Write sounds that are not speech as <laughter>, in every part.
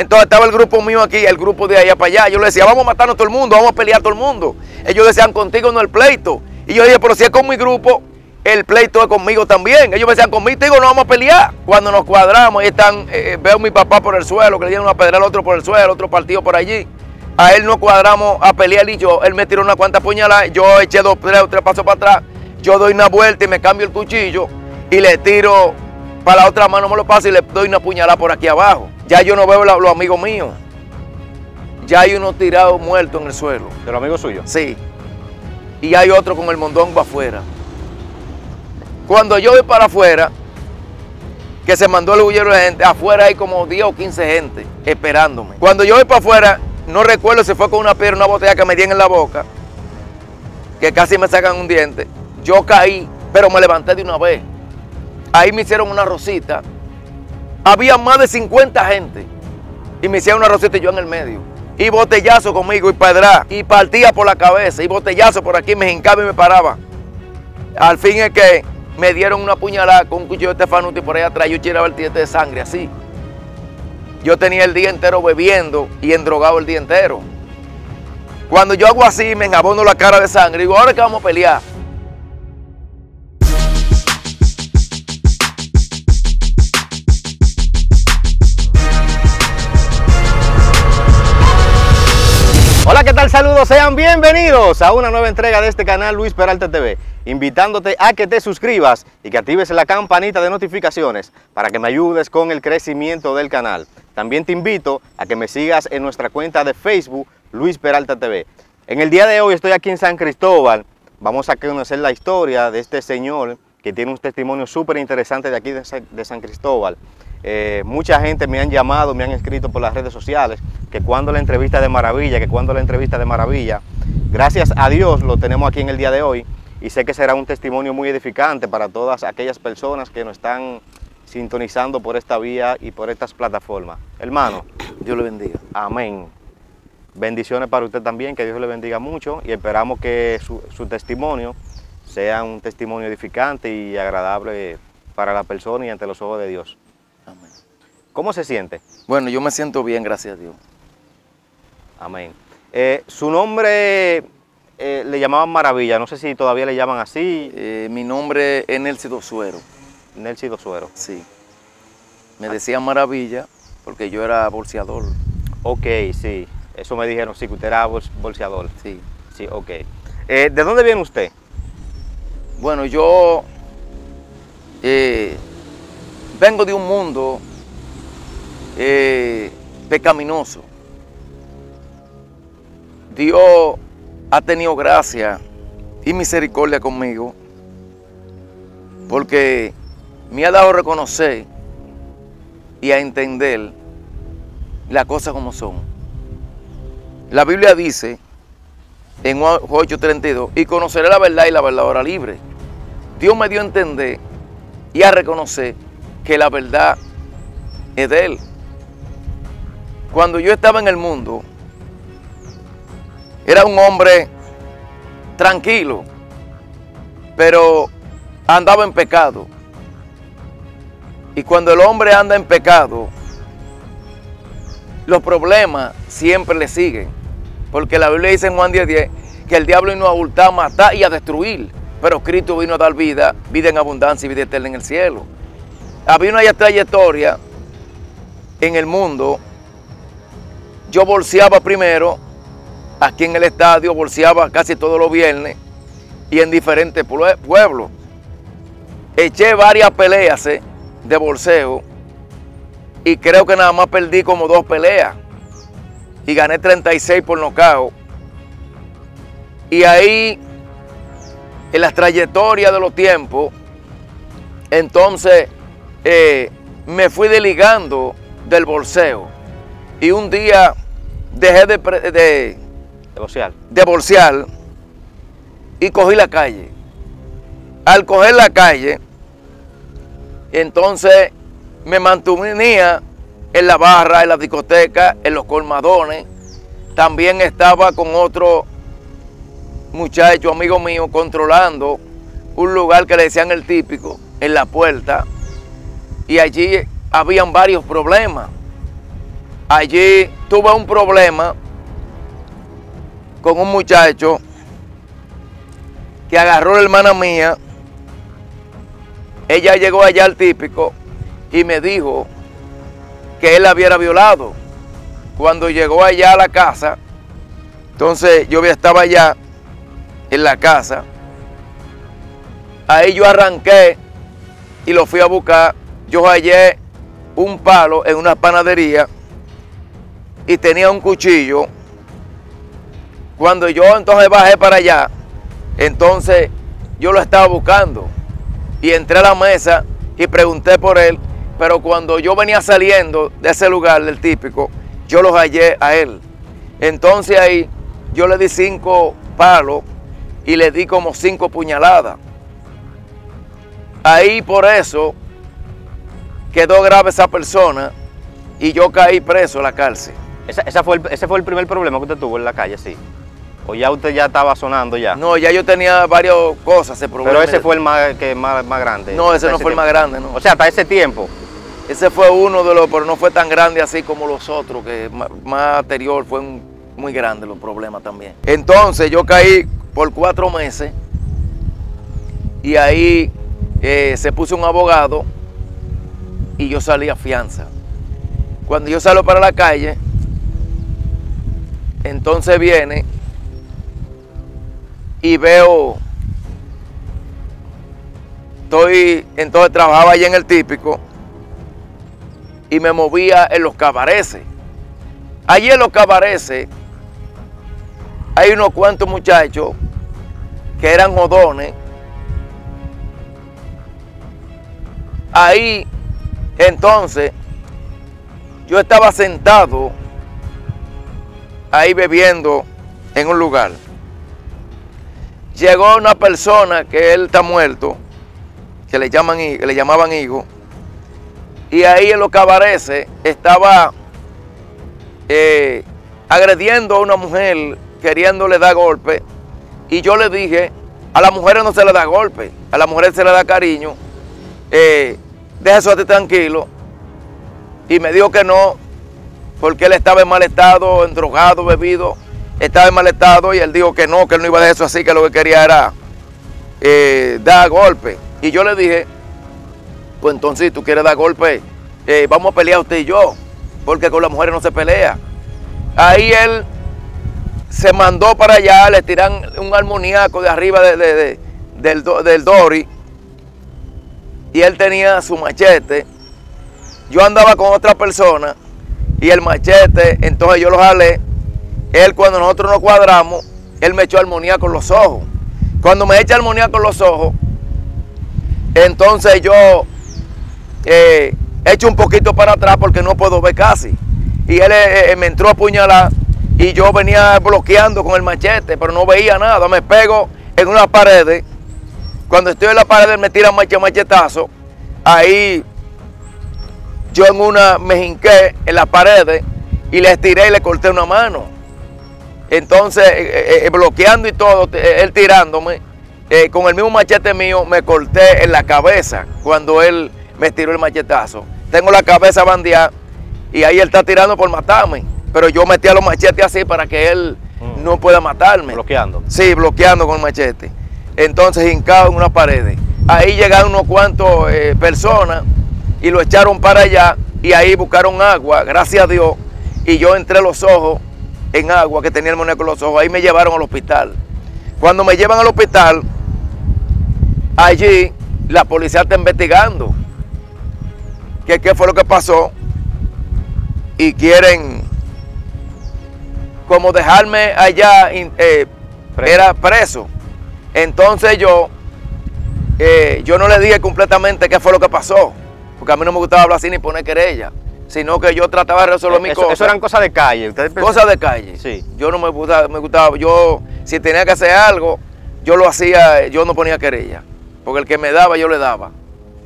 Entonces estaba el grupo mío aquí, el grupo de allá para allá. Yo le decía, vamos a matarnos todo el mundo, vamos a pelear a todo el mundo. Ellos decían, contigo no el pleito. Y yo dije, pero si es con mi grupo, el pleito es conmigo también. Ellos me decían, conmigo no vamos a pelear. Cuando nos cuadramos, ahí están, eh, veo a mi papá por el suelo, que le dieron una pedra al otro por el suelo, otro partido por allí. A él nos cuadramos a pelear y yo, él me tiró una cuanta puñalada, yo eché dos, tres, tres pasos para atrás, yo doy una vuelta y me cambio el cuchillo y le tiro para la otra mano, me lo paso y le doy una puñalada por aquí abajo. Ya yo no veo a los amigos míos. Ya hay uno tirado muerto en el suelo. ¿De los amigos suyos? Sí. Y hay otro con el mondongo afuera. Cuando yo voy para afuera, que se mandó el bullero de gente, afuera hay como 10 o 15 gente esperándome. Cuando yo voy para afuera, no recuerdo si fue con una piedra, una botella que me dieron en la boca, que casi me sacan un diente. Yo caí, pero me levanté de una vez. Ahí me hicieron una rosita. Había más de 50 gente. Y me hicieron una rosita y yo en el medio. Y botellazo conmigo y pedra. Y partía por la cabeza. Y botellazo por aquí, me hincaba y me paraba. Al fin es que me dieron una puñalada con un cuchillo de Stefanuti por ahí atrás. Yo tiraba el diente de sangre así. Yo tenía el día entero bebiendo y endrogado el día entero. Cuando yo hago así, me enjabono la cara de sangre. Digo, ahora que vamos a pelear. Hola, ¿qué tal? Saludos, sean bienvenidos a una nueva entrega de este canal Luis Peralta TV, invitándote a que te suscribas y que actives la campanita de notificaciones para que me ayudes con el crecimiento del canal. También te invito a que me sigas en nuestra cuenta de Facebook Luis Peralta TV. En el día de hoy estoy aquí en San Cristóbal, vamos a conocer la historia de este señor que tiene un testimonio súper interesante de aquí de San Cristóbal. Eh, mucha gente me han llamado, me han escrito por las redes sociales que cuando la entrevista de maravilla, que cuando la entrevista de maravilla, gracias a Dios lo tenemos aquí en el día de hoy y sé que será un testimonio muy edificante para todas aquellas personas que nos están sintonizando por esta vía y por estas plataformas. Hermano, Dios le bendiga. Amén. Bendiciones para usted también, que Dios le bendiga mucho y esperamos que su, su testimonio sea un testimonio edificante y agradable para la persona y ante los ojos de Dios. ¿Cómo se siente? Bueno, yo me siento bien, gracias a Dios. Amén. Eh, su nombre eh, le llamaban Maravilla, no sé si todavía le llaman así. Eh, mi nombre es Nelcy Dosuero. Nelcy Dosuero. Sí. Me decían Maravilla porque yo era bolseador. Ok, sí. Eso me dijeron, sí, que usted era bol- bolseador. Sí. Sí, ok. Eh, ¿De dónde viene usted? Bueno, yo vengo de un mundo eh, pecaminoso. Dios ha tenido gracia y misericordia conmigo porque me ha dado a reconocer y a entender las cosas como son. La Biblia dice en 8:32, y conoceré la verdad y la verdad ahora libre. Dios me dio a entender y a reconocer que la verdad es de Él. Cuando yo estaba en el mundo, era un hombre tranquilo, pero andaba en pecado. Y cuando el hombre anda en pecado, los problemas siempre le siguen. Porque la Biblia dice en Juan 10:10 10, que el diablo vino a hurtar, a matar y a destruir. Pero Cristo vino a dar vida, vida en abundancia y vida eterna en el cielo. Había una trayectoria en el mundo. Yo bolseaba primero, aquí en el estadio, bolseaba casi todos los viernes y en diferentes pue- pueblos. Eché varias peleas eh, de bolseo y creo que nada más perdí como dos peleas y gané 36 por nocao. Y ahí, en las trayectorias de los tiempos, entonces eh, me fui desligando del bolseo. Y un día dejé de, de, boxear. de bolsear y cogí la calle. Al coger la calle, entonces me mantenía en la barra, en la discoteca, en los colmadones. También estaba con otro muchacho, amigo mío, controlando un lugar que le decían el típico, en la puerta. Y allí habían varios problemas. Allí tuve un problema con un muchacho que agarró a la hermana mía. Ella llegó allá al típico y me dijo que él la hubiera violado. Cuando llegó allá a la casa, entonces yo estaba allá en la casa. Ahí yo arranqué y lo fui a buscar. Yo hallé un palo en una panadería y tenía un cuchillo. Cuando yo entonces bajé para allá, entonces yo lo estaba buscando y entré a la mesa y pregunté por él, pero cuando yo venía saliendo de ese lugar del típico, yo lo hallé a él. Entonces ahí yo le di cinco palos y le di como cinco puñaladas. Ahí por eso quedó grave esa persona y yo caí preso en la cárcel. Esa, fue ese fue el primer problema que usted tuvo en la calle, sí. ¿O ya usted ya estaba sonando ya? No, ya yo tenía varias cosas, ese problema. Pero ese fue el más, que más, grande. No, ese no fue el más grande, no. O sea, hasta ese tiempo. Ese fue uno de los, pero no fue tan grande así como los otros, que más, anterior fue muy grande los problemas también. Entonces yo caí por cuatro meses y ahí eh, se puso un abogado y yo salí a fianza. Cuando yo salgo para la calle, entonces viene y veo, estoy, entonces trabajaba allí en el típico y me movía en los cabareces. Allí en los cabareces hay unos cuantos muchachos que eran jodones. Ahí entonces, yo estaba sentado ahí bebiendo en un lugar. Llegó una persona que él está muerto, que le, llaman, le llamaban hijo, y ahí en los cabareces estaba eh, agrediendo a una mujer, queriéndole dar golpe, y yo le dije, a las mujeres no se le da golpe, a las mujeres se le da cariño. Eh, deja eso tranquilo. Y me dijo que no, porque él estaba en mal estado, en drogado, bebido, estaba en mal estado y él dijo que no, que él no iba a dejar eso así, que lo que quería era eh, dar golpe. Y yo le dije, pues entonces tú quieres dar golpe, eh, vamos a pelear usted y yo, porque con las mujeres no se pelea. Ahí él se mandó para allá, le tiran un armoníaco de arriba del, del Dori y él tenía su machete. Yo andaba con otra persona y el machete, entonces yo lo jalé. Él cuando nosotros nos cuadramos, él me echó armonía con los ojos. Cuando me echa armonía con los ojos, entonces yo eh, echo un poquito para atrás porque no puedo ver casi. Y él eh, eh, me entró a apuñalar y yo venía bloqueando con el machete, pero no veía nada. Me pego en una pared cuando estoy en la pared me tira machetazo, ahí yo en una me hinqué en la pared y le estiré y le corté una mano. Entonces, eh, eh, eh, bloqueando y todo, él tirándome, con el mismo machete mío me corté en la cabeza cuando él me tiró el machetazo. Tengo la cabeza bandeada y ahí él está tirando por matarme. Pero yo metía los machetes así para que él mm. no pueda matarme. Bloqueando. Sí, bloqueando con el machete entonces hincado en una pared. Ahí llegaron unos cuantos personas y lo echaron para allá y ahí buscaron agua, gracias a Dios. Y yo entré los ojos en agua que tenía el muñeco en los ojos. Ahí me llevaron al hospital. Cuando me llevan al hospital, allí la policía está investigando qué fue lo que pasó y quieren como dejarme allá, eh, era preso. Entonces yo, eh, yo no le dije completamente qué fue lo que pasó, porque a mí no me gustaba hablar así ni poner querella, sino que yo trataba de resolver mi cosas. Eso eran cosas de calle. Cosas de calle. Sí. Yo no me gustaba, me gustaba, yo si tenía que hacer algo, yo lo hacía, yo no ponía querella, porque el que me daba yo le daba.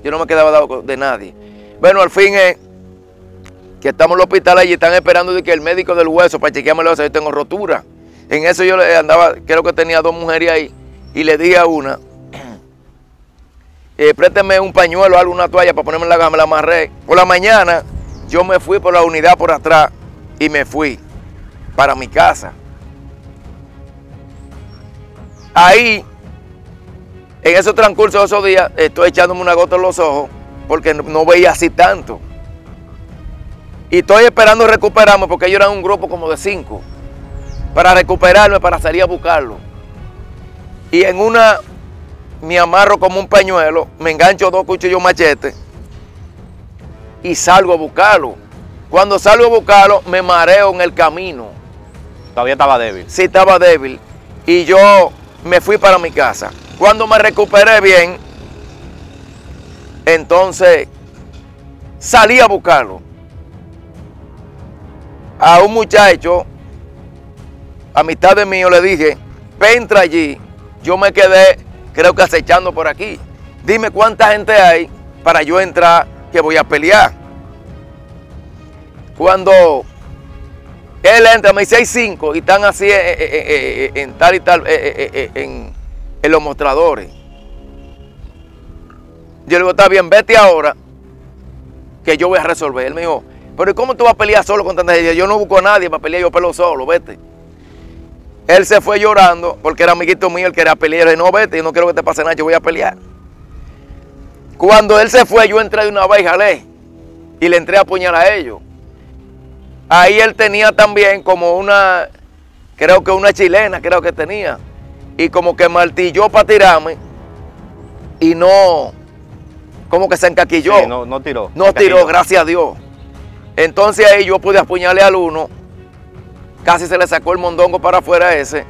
Yo no me quedaba dado de nadie. Bueno, al fin es que estamos en el hospital allí, están esperando de que el médico del hueso para chequearme el hueso, yo tengo rotura. En eso yo andaba, creo que tenía dos mujeres ahí y le dije a una, eh, présteme un pañuelo, algo, una toalla para ponerme en la gama, la amarré. Por la mañana yo me fui por la unidad por atrás y me fui para mi casa. Ahí, en ese transcurso de esos días, estoy echándome una gota en los ojos porque no veía así tanto. Y estoy esperando recuperarme porque ellos eran un grupo como de cinco. Para recuperarme, para salir a buscarlo. Y en una me amarro como un pañuelo, me engancho dos cuchillos machetes y salgo a buscarlo. Cuando salgo a buscarlo, me mareo en el camino. Todavía estaba débil. Sí, estaba débil. Y yo me fui para mi casa. Cuando me recuperé bien, entonces salí a buscarlo. A un muchacho, a mitad de mío, le dije, entra allí. Yo me quedé, creo que acechando por aquí. Dime cuánta gente hay para yo entrar que voy a pelear. Cuando él entra, me dice, hay cinco y están así eh, eh, eh, en tal y tal, en, los mostradores. Yo le digo, está bien, vete ahora, que yo voy a resolver. Él me dijo, pero ¿y cómo tú vas a pelear solo con tanta gente? Yo no busco a nadie para pelear, yo peleo solo, vete. Él se fue llorando porque era amiguito mío, el que era pelear. Y no, vete, yo no quiero que te pase nada, yo voy a pelear. Cuando él se fue, yo entré de una vez y jalé. Y le entré a apuñalar a ellos. Ahí él tenía también como una, creo que una chilena, creo que tenía. Y como que martilló para tirarme. Y no, como que se encaquilló. no, no tiró. No tiró, gracias a Dios. Entonces ahí yo pude apuñalarle al uno. Casi se le sacó el mondongo para afuera ese.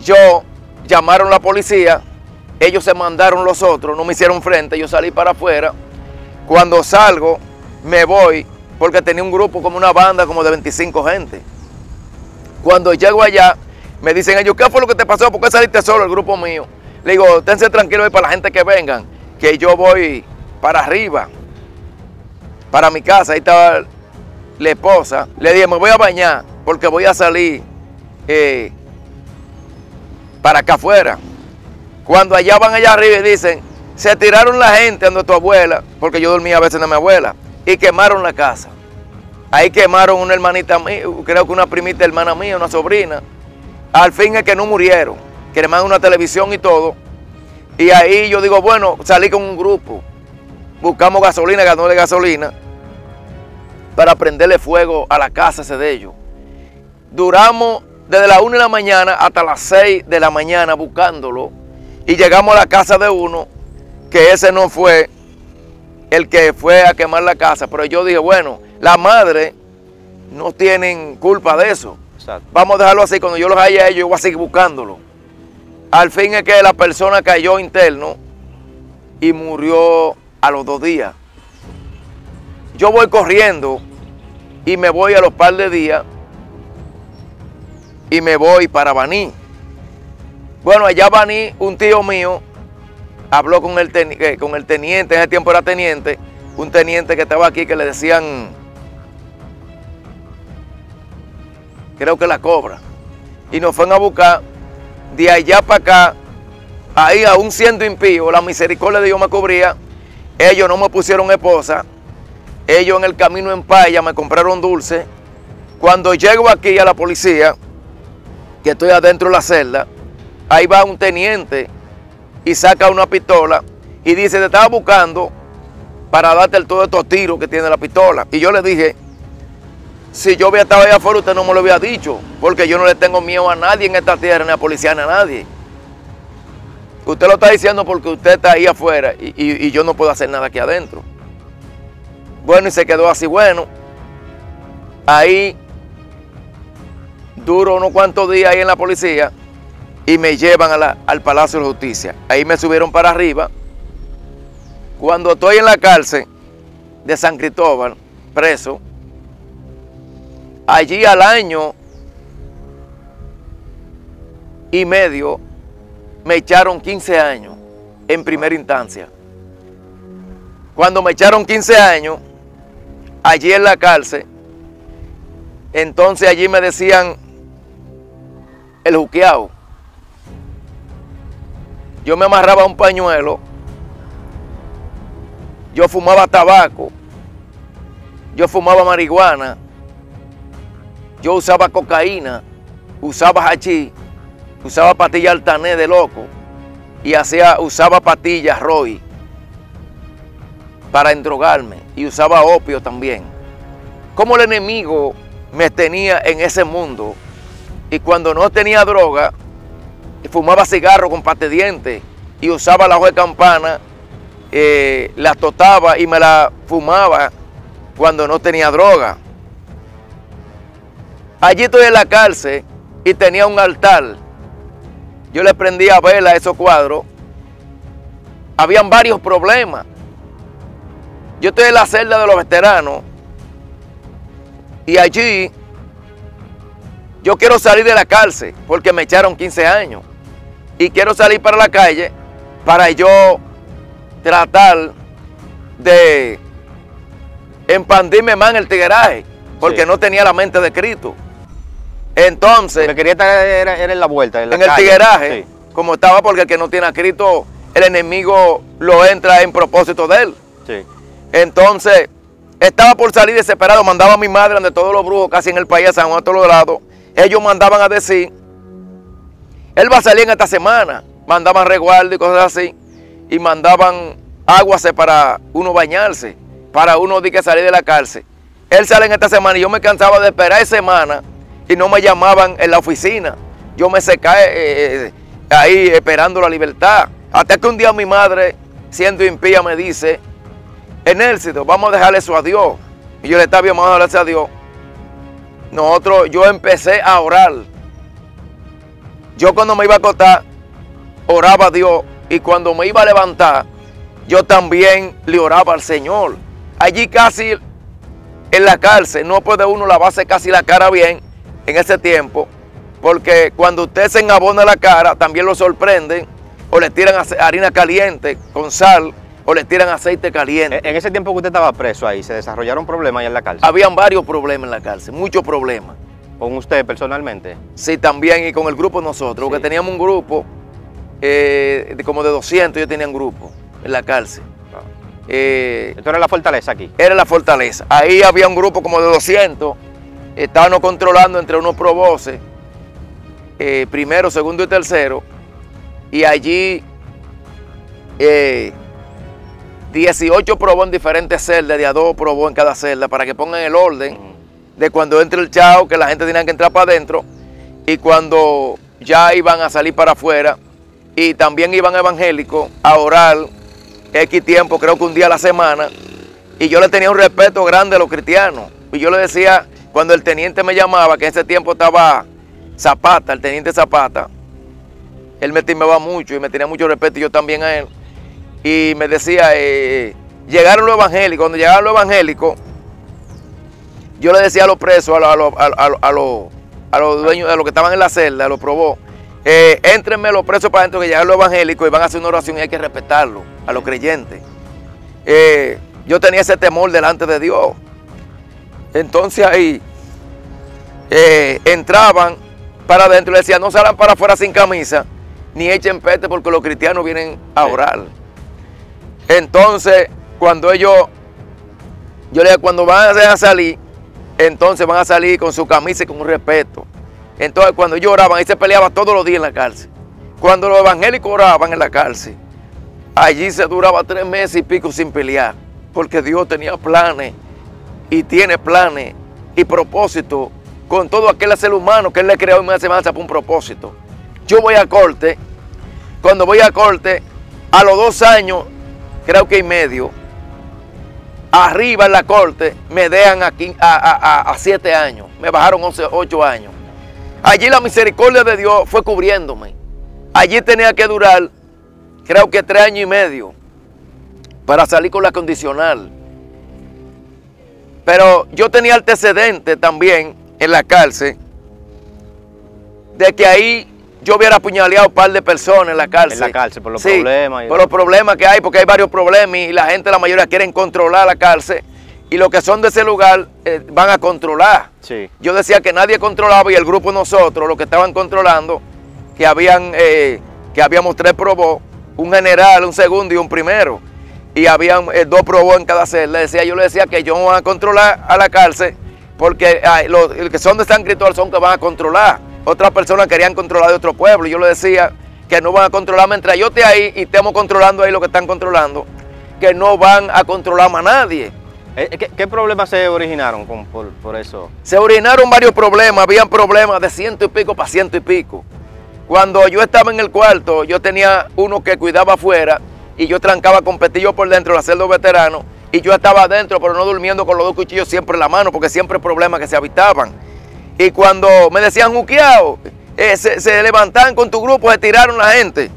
Yo llamaron a la policía. Ellos se mandaron los otros, no me hicieron frente. Yo salí para afuera. Cuando salgo, me voy porque tenía un grupo como una banda como de 25 gente. Cuando llego allá, me dicen ellos, ¿qué fue lo que te pasó? ¿Por qué saliste solo el grupo mío? Le digo, tense tranquilo ahí para la gente que vengan, que yo voy para arriba, para mi casa. Ahí estaba la esposa. Le dije, me voy a bañar porque voy a salir eh, para acá afuera. Cuando allá van allá arriba y dicen, se tiraron la gente donde tu abuela, porque yo dormía a veces en mi abuela y quemaron la casa. Ahí quemaron una hermanita mía, creo que una primita hermana mía, una sobrina. Al fin es que no murieron, quemaron una televisión y todo. Y ahí yo digo, bueno, salí con un grupo. Buscamos gasolina, de gasolina para prenderle fuego a la casa ese de ellos. Duramos desde las 1 de la mañana hasta las 6 de la mañana buscándolo y llegamos a la casa de uno, que ese no fue el que fue a quemar la casa. Pero yo dije, bueno, la madre no tienen culpa de eso. Vamos a dejarlo así. Cuando yo los haya ellos, yo voy a seguir buscándolo. Al fin es que la persona cayó interno y murió a los dos días. Yo voy corriendo y me voy a los par de días y me voy para Baní. Bueno, allá Baní, un tío mío habló con el, eh, con el teniente, en ese tiempo era teniente, un teniente que estaba aquí que le decían, creo que la cobra, y nos fueron a buscar. De allá para acá, ahí aún siendo impío, la misericordia de Dios me cubría, ellos no me pusieron esposa, ellos en el camino en Paya me compraron dulce, cuando llego aquí a la policía, que estoy adentro de la celda, ahí va un teniente y saca una pistola y dice, te estaba buscando para darte el, todo estos tiros que tiene la pistola. Y yo le dije, si yo había estado allá afuera, usted no me lo había dicho, porque yo no le tengo miedo a nadie en esta tierra, ni a policía, ni a nadie. Usted lo está diciendo porque usted está ahí afuera y, y yo no puedo hacer nada aquí adentro. Bueno, y se quedó así, bueno. Ahí duro unos cuantos días ahí en la policía y me llevan al Palacio de Justicia. Ahí me subieron para arriba. Cuando estoy en la cárcel de San Cristóbal, preso, allí al año y medio me echaron 15 años en primera instancia. Cuando me echaron 15 años, allí en la cárcel, entonces allí me decían el juqueado. Yo me amarraba un pañuelo, yo fumaba tabaco, yo fumaba marihuana, yo usaba cocaína, usaba hachí, usaba pastillas altané de loco. Y hacía, usaba pastillas Roy para endrogarme. Y usaba opio también. Como el enemigo me tenía en ese mundo y cuando no tenía droga, fumaba cigarro con pate dientes y usaba la hoja de campana, eh, la totaba y me la fumaba cuando no tenía droga. Allí estoy en la cárcel y tenía un altar. Yo le prendía a vela a esos cuadros. Habían varios problemas. Yo estoy en la celda de los veteranos y allí yo quiero salir de la cárcel porque me echaron 15 años y quiero salir para la calle para yo tratar de empandirme más en el tigueraje porque Sí. no tenía la mente de Cristo. Entonces, Lo que quería estar era, era en la vuelta, en, la en el tigueraje, Sí, como estaba, porque el que no tiene a Cristo, el enemigo lo entra en propósito de él. sí. Entonces, estaba por salir desesperado, mandaba a mi madre donde todos los brujos, casi en el país, a San Juan, a todos los lados. Ellos mandaban a decir, él va a salir en esta semana. Mandaban resguardo y cosas así. Y mandaban aguas para uno bañarse, para uno de que salir de la cárcel. Él sale en esta semana y yo me cansaba de esperar semana y no me llamaban en la oficina. Yo me secaba eh, eh, ahí esperando la libertad. Hasta que un día mi madre, siendo impía, me dice, Enército, vamos a dejarle eso a Dios. Y yo le estaba vamos a a Dios. Nosotros, yo empecé a orar. Yo cuando me iba a acostar, oraba a Dios. Y cuando me iba a levantar, yo también le oraba al Señor. Allí casi en la cárcel no puede uno lavarse casi la cara bien en ese tiempo. Porque cuando usted se enabona la cara, también lo sorprenden. O le tiran harina caliente con sal. O le tiran aceite caliente. En en ese tiempo que usted estaba preso ahí, ¿se desarrollaron problemas ahí en la cárcel? Habían varios problemas en la cárcel, muchos problemas. ¿Con usted personalmente? Sí, también y con el grupo nosotros, Sí. porque teníamos un grupo, eh, de como de 200, yo tenía un grupo en la cárcel. Eh, Esto era la fortaleza aquí. era la fortaleza. Ahí había un grupo como de 200, estábamos controlando entre unos proboces, eh, primero, segundo y tercero, y allí 18 probó en diferentes celdas, de a dos probó en cada celda, para que pongan el orden de cuando entre el chao, que la gente tenía que entrar para adentro, y cuando ya iban a salir para afuera, y también iban evangélicos a orar X tiempo, creo que un día a la semana, y yo le tenía un respeto grande a los cristianos, y yo le decía, cuando el teniente me llamaba, que en ese tiempo estaba Zapata, el teniente Zapata, él me estimaba mucho y me tenía mucho respeto, y yo también a él, y me decía, eh, llegaron los evangélicos, cuando llegaron los evangélicos, yo le decía a los presos, a los, a los, a los- a los- a los dueños, a los que estaban en la celda, a los probó, eh, éntrenme los presos para adentro que llegan los evangélicos y van a hacer una oración y hay que respetarlo, a los creyentes. Eh, yo tenía ese temor delante de Dios. Entonces ahí eh, entraban para adentro y le decían, no salgan para afuera sin camisa, ni echen peste porque los cristianos vienen a orar. Entonces, cuando ellos, yo le digo, cuando van a salir, entonces van a salir con su camisa y con un respeto. Entonces, cuando ellos oraban, ahí se peleaba todos los días en la cárcel. Cuando los evangélicos oraban en la cárcel, allí se duraba tres meses y pico sin pelear, porque Dios tenía planes y tiene planes y propósitos con todo aquel ser humano que Él le creó y me hace más por un propósito. Yo voy a corte, cuando voy a corte, a los dos años, creo que y medio, arriba en la corte, me dejan a, siete años, me bajaron 11, ocho años. Allí la misericordia de Dios fue cubriéndome. Allí tenía que durar, creo que tres años y medio, para salir con la condicional. Pero yo tenía antecedentes también en la cárcel de que ahí yo hubiera apuñaleado un par de personas en la cárcel. En la cárcel, por los Sí, problemas y- por los problemas que hay, porque hay varios problemas y la gente, la mayoría, quieren controlar la cárcel. Y los que son de ese lugar eh, van a controlar. Sí. Yo decía que nadie controlaba y el grupo nosotros, los que estaban controlando, que habían, eh, que habíamos tres probos, un general, un segundo y un primero. Y habían eh, dos probos en cada celda. Decía, yo le decía que yo no voy a controlar a la cárcel porque los, que son de San Cristóbal son que van a controlar. Otras personas querían controlar de otro pueblo. Y yo le decía que no van a controlar mientras yo esté ahí y estemos controlando ahí lo que están controlando, que no van a controlar más nadie. Eh, eh, ¿Qué, problemas se originaron por, eso? Se originaron varios problemas, habían problemas de ciento y pico para ciento y pico. Cuando yo estaba en el cuarto, yo tenía uno que cuidaba afuera y yo trancaba con petillo por dentro, la celda veterano, y yo estaba adentro, pero no durmiendo con los dos cuchillos siempre en la mano, porque siempre problemas que se habitaban. Y cuando me decían juqueado, eh, se, levantaban con tu grupo, se tiraron la gente.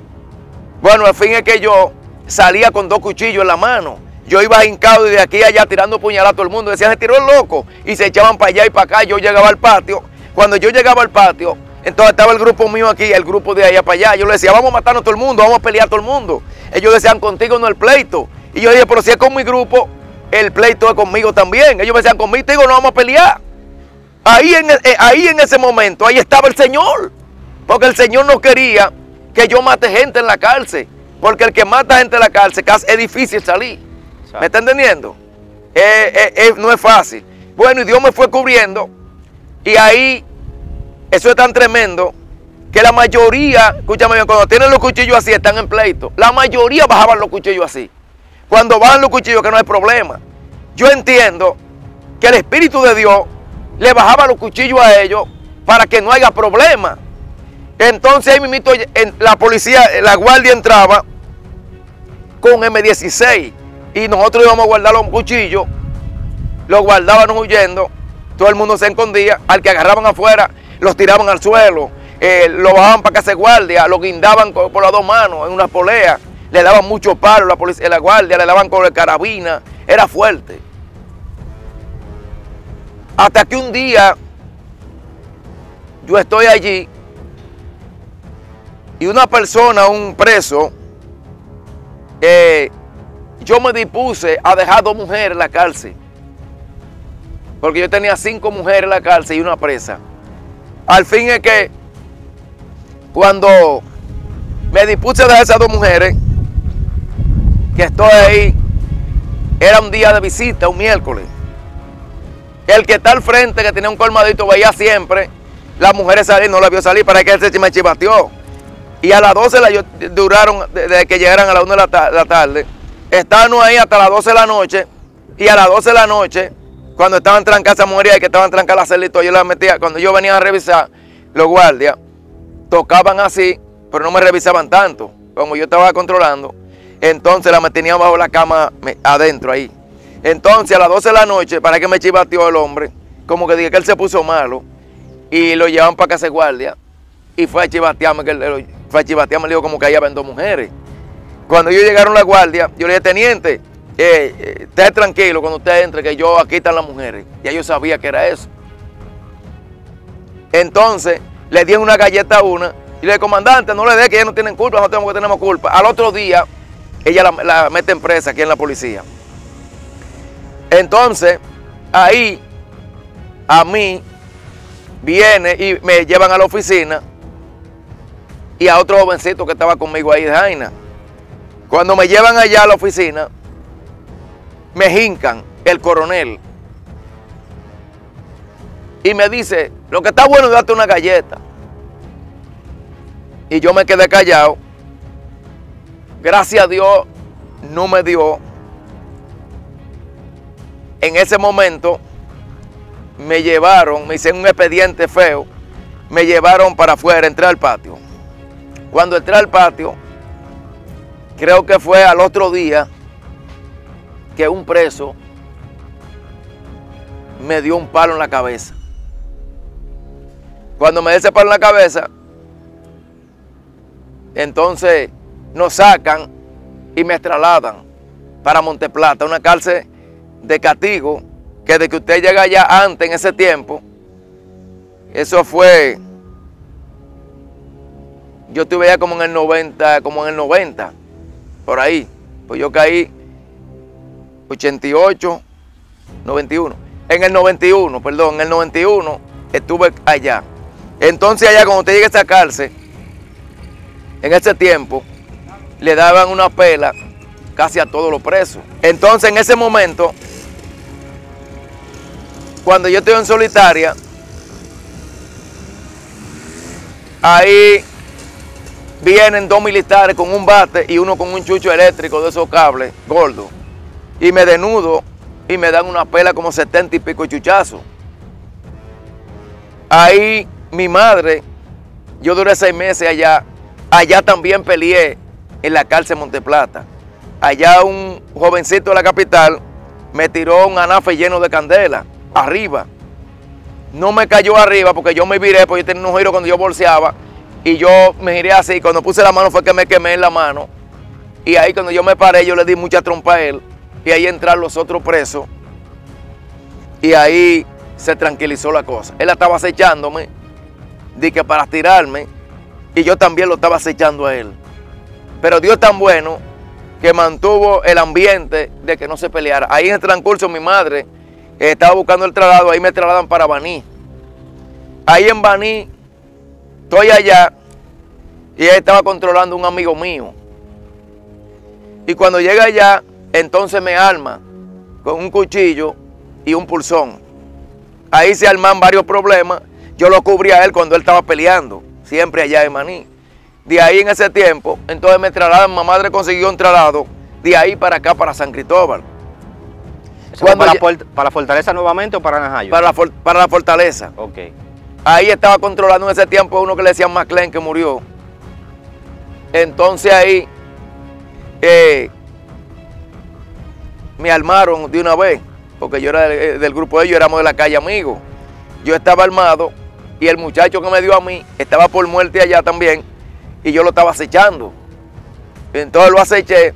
Bueno, al fin es que yo salía con dos cuchillos en la mano yo iba hincado y de aquí a allá tirando puñaladas a todo el mundo. Decían, se tiró el loco. Y se echaban para allá y para acá. Yo llegaba al patio. Cuando yo llegaba al patio, entonces estaba el grupo mío aquí, el grupo de allá para allá. Yo le decía, vamos a matarnos todo el mundo, vamos a pelear todo el mundo. Ellos decían, contigo no el pleito. Y yo dije, pero si es con mi grupo, el pleito es conmigo también. Ellos me decían, conmigo no vamos a pelear. Ahí en, eh, ahí en ese momento, ahí estaba el Señor. Porque el Señor no quería que yo mate gente en la cárcel. Porque el que mata gente en la cárcel es difícil salir. ¿Me está entendiendo? Eh, eh, no es fácil. Bueno, y Dios me fue cubriendo. Y ahí, eso es tan tremendo que la mayoría, escúchame bien, cuando tienen los cuchillos así, están en pleito. La mayoría bajaban los cuchillos así. Cuando bajan los cuchillos, que no hay problema. Yo entiendo que el Espíritu de Dios le bajaba los cuchillos a ellos para que no haya problema. Entonces ahí mismo la policía, la guardia entraba con M16 y nosotros íbamos a guardar los cuchillos, los guardaban huyendo, todo el mundo se escondía, al que agarraban afuera, los tiraban al suelo, eh, lo bajaban para que se guardia, lo guindaban por las dos manos en una polea, le daban mucho palo la policía, la guardia, le daban con la carabina, era fuerte. Hasta que un día yo estoy allí y una persona, un preso, eh, yo me dispuse a dejar dos mujeres en la cárcel. Porque yo tenía cinco mujeres en la cárcel y una presa. Al fin es que cuando me dispuse a dejar esas dos mujeres, que estoy ahí, era un día de visita, un miércoles. El que está al frente, que tenía un colmadito, veía siempre las mujeres salir, no la vio salir, para que él se me chivateó. Y a las 12 la, duraron, desde que llegaran a las 1 de la tarde, Estábamos ahí hasta las 12 de la noche y a las 12 de la noche, cuando estaban trancadas esas mujeres y que estaban trancadas las celitas, yo las metía, cuando yo venía a revisar, los guardias tocaban así, pero no me revisaban tanto, como yo estaba controlando. Entonces la tenían bajo la cama adentro ahí. Entonces a las 12 de la noche, para que me chivateó el hombre, como que dije que él se puso malo, y lo llevaban para casa de guardia, y fue a chivatearme, que fue a chivatearme, le dijo como que allá dos mujeres. Cuando ellos llegaron a la guardia, yo le dije, teniente, eh, eh, esté tranquilo cuando usted entre, que yo aquí están las mujeres. Ya yo sabía que era eso. Entonces, le di una galleta a una y le dije, comandante, no le dé que ellos no tienen culpa, nosotros tenemos que tenemos culpa. Al otro día, ella la, la mete en presa aquí en la policía. Entonces, ahí, a mí, viene y me llevan a la oficina y a otro jovencito que estaba conmigo ahí de Jaina. Cuando me llevan allá a la oficina, me jincan el coronel y me dice, lo que está bueno es darte una galleta. Y yo me quedé callado. Gracias a Dios no me dio. En ese momento me llevaron, me hicieron un expediente feo, me llevaron para afuera, entré al patio. Cuando entré al patio, creo que fue al otro día que un preso me dio un palo en la cabeza. Cuando me dio ese palo en la cabeza, entonces nos sacan y me trasladan para Monteplata, una cárcel de castigo que de que usted llega allá antes en ese tiempo, eso fue, yo estuve ya como en el 90, como en el 90, por ahí. Pues yo caí 88, 91. En el 91, perdón, en el 91 estuve allá. Entonces allá cuando usted llega a esa cárcel, en ese tiempo, le daban una pela casi a todos los presos. Entonces en ese momento, cuando yo estoy en solitaria, ahí vienen dos militares con un bate y uno con un chucho eléctrico de esos cables gordos. Y me denudo y me dan una pela como setenta y pico chuchazos. Ahí mi madre, yo duré seis meses allá, allá también peleé en la cárcel Monteplata. Allá un jovencito de la capital me tiró un anafe lleno de candela arriba. No me cayó arriba porque yo me viré, porque yo tenía un giro cuando yo bolseaba y yo me giré así. Cuando puse la mano fue que me quemé en la mano. Y ahí cuando yo me paré, yo le di mucha trompa a él. Y ahí entraron los otros presos. Y ahí se tranquilizó la cosa. Él estaba acechándome, di que para tirarme, y yo también lo estaba acechando a él. Pero Dios tan bueno que mantuvo el ambiente de que no se peleara. Ahí en el transcurso mi madre estaba buscando el traslado, ahí me trasladan para Baní. Ahí en Baní estoy allá y él estaba controlando un amigo mío. Y cuando llega allá, entonces me arma con un cuchillo y un pulsón. Ahí se arman varios problemas. Yo lo cubrí a él cuando él estaba peleando, siempre allá en Maní. De ahí en ese tiempo, entonces me trasladan, mi madre consiguió un traslado de ahí para acá, para San Cristóbal. Para, la Fortaleza nuevamente o para Najayo? Para la, para la Fortaleza. Ok. Ahí estaba controlando en ese tiempo uno que le decían McLean que murió. Entonces ahí eh, me armaron de una vez, porque yo era del, grupo de ellos, éramos de la calle Amigos. Yo estaba armado y el muchacho que me dio a mí estaba por muerte allá también y yo lo estaba acechando. Entonces lo aceché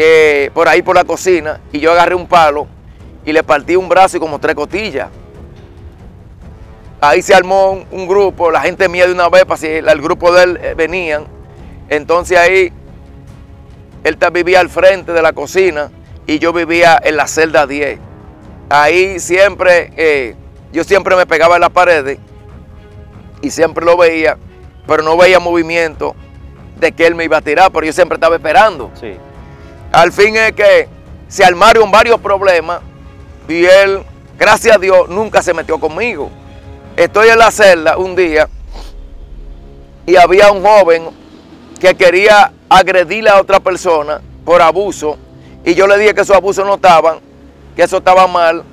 eh, por ahí por la cocina y yo agarré un palo y le partí un brazo y como tres cotillas. Ahí se armó un, grupo, la gente mía de una vez, para si el, grupo de él eh, venían. Entonces ahí él vivía al frente de la cocina y yo vivía en la celda 10. Ahí siempre, eh, yo siempre me pegaba en las paredes y siempre lo veía, pero no veía movimiento de que él me iba a tirar, pero yo siempre estaba esperando. Sí. Al fin es que se armaron varios problemas y él, gracias a Dios, nunca se metió conmigo. Estoy en la celda un día y había un joven que quería agredirle a otra persona por abuso y yo le dije que esos abusos no estaban, que eso estaba mal.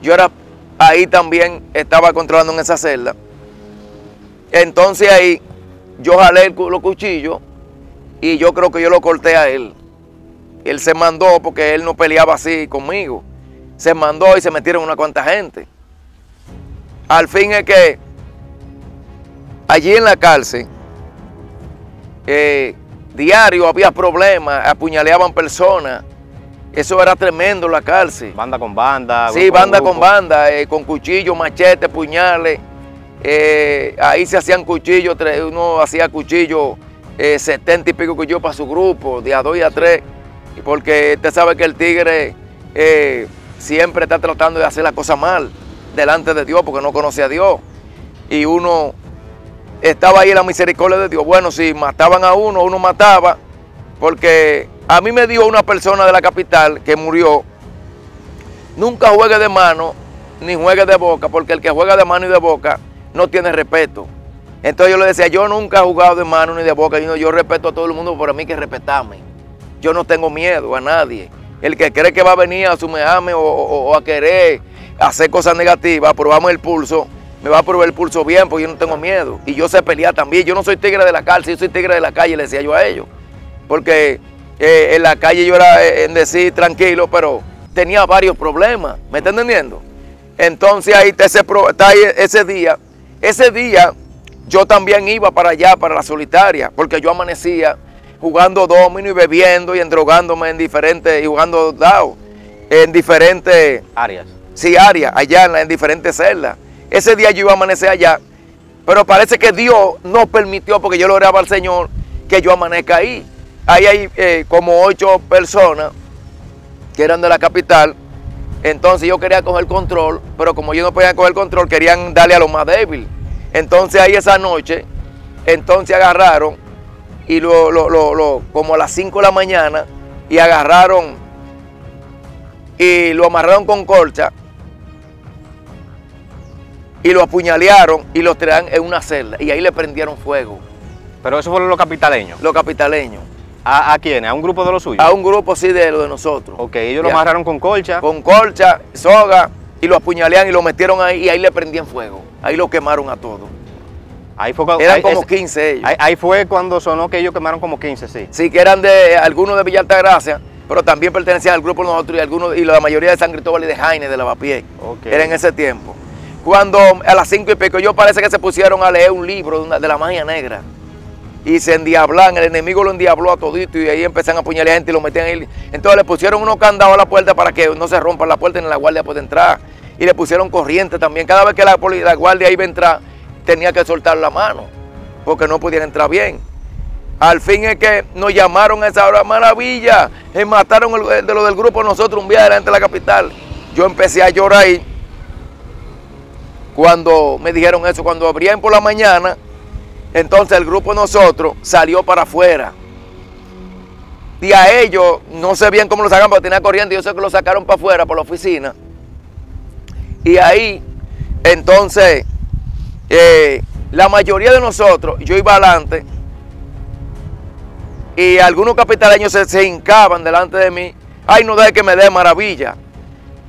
Yo era ahí también estaba controlando en esa celda. Entonces ahí yo jalé los cuchillos y yo creo que yo lo corté a él. Él se mandó porque él no peleaba así conmigo. Se mandó y se metieron una cuanta gente. Al fin es que allí en la cárcel, eh, diario había problemas, apuñaleaban personas. Eso era tremendo la cárcel. Banda con banda. Sí, banda con banda, eh, con cuchillos, machetes, puñales. Eh, ahí se hacían cuchillos, uno hacía cuchillos, 70 y pico cuchillos para su grupo, de a dos y a tres. Porque usted sabe que el tigre siempre está tratando de hacer la cosa mal delante de Dios porque no conoce a Dios. Y uno estaba ahí en la misericordia de Dios. Bueno, si mataban a uno, uno mataba, porque a mí me dio una persona de la capital que murió, nunca juegue de mano ni juegue de boca, porque el que juega de mano y de boca no tiene respeto. Entonces yo le decía, yo nunca he jugado de mano ni de boca, yo, yo respeto a todo el mundo, pero a mí que respetarme. Yo no tengo miedo a nadie. El que cree que va a venir a sumejarme o a querer hacer cosas negativas, probamos el pulso, me va a probar el pulso bien porque yo no tengo miedo. Y yo sé pelear también. Yo no soy tigre de la cárcel, yo soy tigre de la calle, le decía yo a ellos. Porque eh, en la calle yo era eh, en decir tranquilo, pero tenía varios problemas. ¿Me está entendiendo? Entonces ahí está ese, está ahí ese día. Ese día yo también iba para allá, para la solitaria, porque yo amanecía jugando domino y bebiendo y endrogándome en diferentes, y jugando dados en diferentes áreas sí, área, allá en, diferentes celdas. Ese día yo iba a amanecer allá, pero parece que Dios no permitió, porque yo lo oraba al Señor, que yo amanezca ahí. Ahí hay eh, como ocho personas que eran de la capital. Entonces yo quería coger control, pero como yo no podía coger control, querían darle a lo más débil. Entonces ahí esa noche, entonces agarraron, y lo, lo, como a las 5 de la mañana, y agarraron y lo amarraron con colcha y lo apuñalearon y lo tiraron en una celda y ahí le prendieron fuego. Pero eso fueron los capitaleños. Los capitaleños. ¿A, a quiénes? ¿A un grupo de los suyos? A un grupo sí de lo de nosotros. Ok, ellos lo amarraron con colcha. Con colcha, soga y lo apuñalearon y lo metieron ahí y ahí le prendían fuego. Ahí lo quemaron a todos. Ahí fue, cuando- Eran ahí- como es- 15 ellos. ahí- ahí fue cuando sonó que ellos quemaron como 15, sí. Sí, que eran de algunos de Villa Altagracia, pero también pertenecían al grupo de nosotros y algunos y la mayoría de San Cristóbal y de Jaime de Lavapié. Ok. Era en ese tiempo. Cuando a las cinco y pico, yo parece que se pusieron a leer un libro de, una- de la magia negra. Y se endiablan, el enemigo lo endiabló a todito y ahí empezaron a apuñalar gente y lo metían ahí. Entonces le pusieron unos candados a la puerta para que no se rompa la puerta ni la guardia pueda entrar. Y le pusieron corriente también. Cada vez que la guardia iba a entrar, tenía que soltar la mano, porque no podían entrar bien. Al fin es que nos llamaron a esa hora, maravilla, eh, mataron el- de lo del grupo nosotros un día delante de la capital. Yo empecé a llorar ahí cuando me dijeron eso, cuando abrían por la mañana, entonces el grupo nosotros salió para afuera. Y a ellos, no sé bien cómo lo sacaron, porque tenía corriente, yo sé que lo sacaron para afuera, por la oficina. Y ahí, entonces, eh, la mayoría de nosotros, yo iba adelante, y algunos capitaleños se, se hincaban delante de mí. Ay, no deje que me dé maravilla.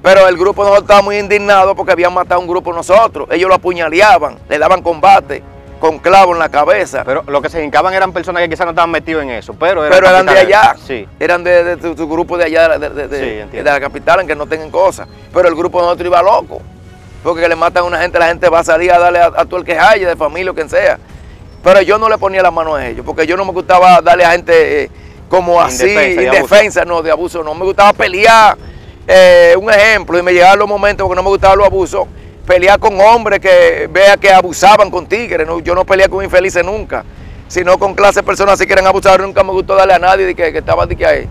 Pero el grupo de nosotros estaba muy indignado porque habían matado a un grupo de nosotros. Ellos lo apuñaleaban, le daban combate con clavo en la cabeza. Pero lo que se hincaban eran personas que quizás no estaban metidos en eso, pero eran, Pero eran de allá. Sí. Eran de, de tu, tu grupo de allá, de, de- de- Sí, de la capital, en que no tengan cosas. Pero el grupo de nosotros iba loco. Porque que le matan a una gente, la gente va a salir a darle a, a todo el que haya, de familia o quien sea. Pero yo no le ponía la mano a ellos, porque yo no me gustaba darle a gente eh, como así, Indefensa no, de abuso, no. Me gustaba pelear, eh, un ejemplo, y me llegaban los momentos porque no me gustaban los abusos, pelear con hombres que vea que abusaban con tigres. ¿no? Yo no peleé con infelices nunca, sino con clases de personas que quieren abusar. Nunca me gustó darle a nadie de que, que estaba de que ahí,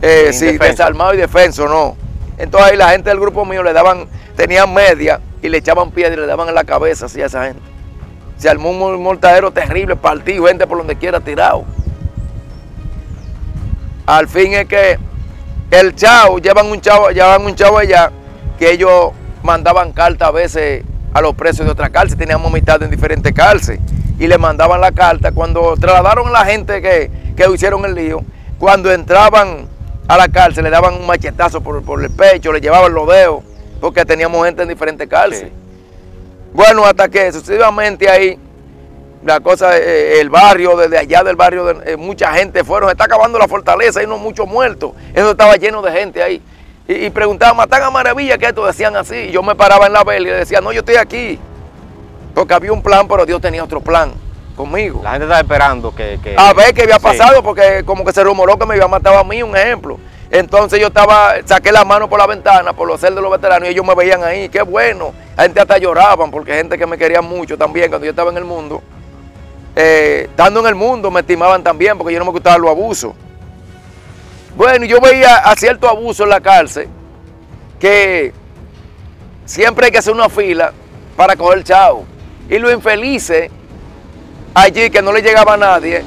eh, sí, desarmado y defenso, no. Entonces ahí la gente del grupo mío le daban, tenían media y le echaban piedra y le daban en la cabeza así a esa gente. Se armó un mor- mortadero terrible, partido, gente por donde quiera tirado. Al fin es que el chavo, llevan un chavo, llevan un chavo allá, que ellos mandaban carta a veces a los presos de otra cárcel, teníamos amistad en diferentes cárceles, y le mandaban la carta. Cuando trasladaron a la gente que, que hicieron el lío, cuando entraban a la cárcel le daban un machetazo por, por el pecho, le llevaban los dedos, porque teníamos gente en diferentes cárceles. Sí. Bueno, hasta que sucesivamente ahí, la cosa, eh, el barrio, desde allá del barrio, de- eh, mucha gente fueron, se está acabando la fortaleza, hay unos muchos muertos. Eso estaba lleno de gente ahí. Y, y preguntaban, matan a maravilla, que esto decían así. Y yo me paraba en la vela y le decía, no, yo estoy aquí. Porque había un plan, pero Dios tenía otro plan conmigo. La gente estaba esperando que... que- A ver qué había Sí. pasado, porque como que se rumoró que me había matado a mí, un ejemplo. Entonces yo estaba, saqué la mano por la ventana, por los celdos de los veteranos, y ellos me veían ahí, qué bueno. La gente hasta lloraban, porque gente que me quería mucho también cuando yo estaba en el mundo. Eh, estando en el mundo me estimaban también, porque yo no me gustaba los abusos. Bueno, yo veía a cierto abuso en la cárcel, que siempre hay que hacer una fila para coger chavo. Y los infelices allí que no le llegaba a nadie,